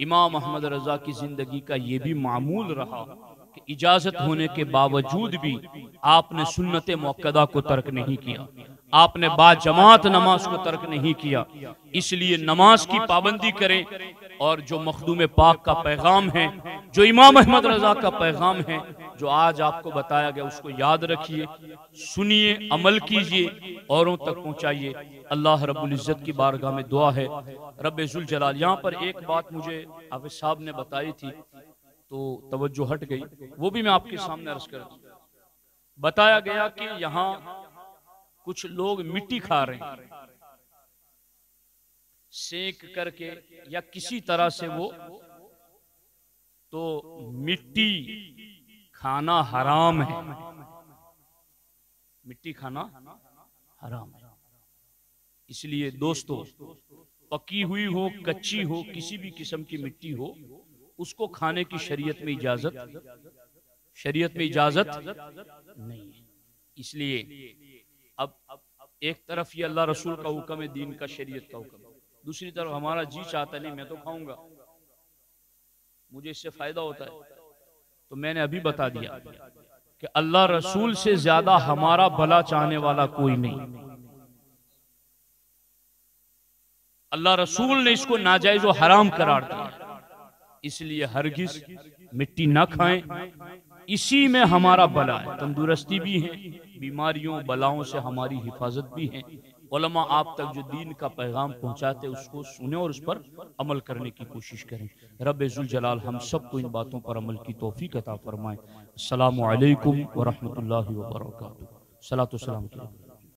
इमाम अहमद रजा की ज़िंदगी का ये भी मामूल रहा। कि इजाज़त होने के बावजूद भी आपने सुन्नत मौकदा को तर्क नहीं किया। आपने बाजमात नमाज़ को तर्क नहीं किया। इसलिए नमाज़ की पाबंदी करें और जो मखदूम पाक का पैगाम है, जो इमाम अहमद रजा का पैगाम है, जो आज आपको बताया गया, उसको याद रखिए, सुनिए, अमल कीजिए, औरों तक पहुंचाइए। अल्लाह रब्बुल इज़्ज़त की बारगाह में दुआ है। रब जलाल यहाँ पर एक बात मुझे हाफिज साहब ने बताई थी। तो तवज्जो हट गई। वो भी मैं आपके सामने अर्ज़ कर बताया गया कि यहाँ कुछ लोग मिट्टी खा रहे हैं। सेक करके या किसी तरह से वो तो मिट्टी खाना हराम है। मिट्टी खाना हराम है। इसलिए दोस्तों पकी हुई हो कच्ची हो किसी भी किस्म की मिट्टी हो उसको खाने की शरीयत में इजाज़त? शरीयत में इजाज़त? नहीं है। इसलिए अब एक तरफ़ ये अल्लाह रसूल का हुक्म है दीन का शरीयत का हुक्म दूसरी तरफ़ हमारा जी चाहता नहीं मैं तो खाऊँगा। मुझे इससे फ़ायदा होता है। तो मैंने अभी बता दिया कि अल्लाह रसूल से ज़्यादा हमारा भला चाहने वाला कोई नहीं। अल्लाह रसूल ने इसको नाजायज और हराम करार दिया। इसलिए हरगिज मिट्टी ना खाएँ। इसी में हमारा भला है। तंदुरुस्ती भी है बीमारियों बलाओं से हमारी हिफाजत भी है। उलमा आप तक जो दीन का पैगाम पहुंचाते उसको सुने और उस पर अमल करने की कोशिश करें। रब जलाल हम सबको इन बातों पर अमल की तोफ़ी अता फरमाए। अल्लाम वरहमल वर्का सलात सलाम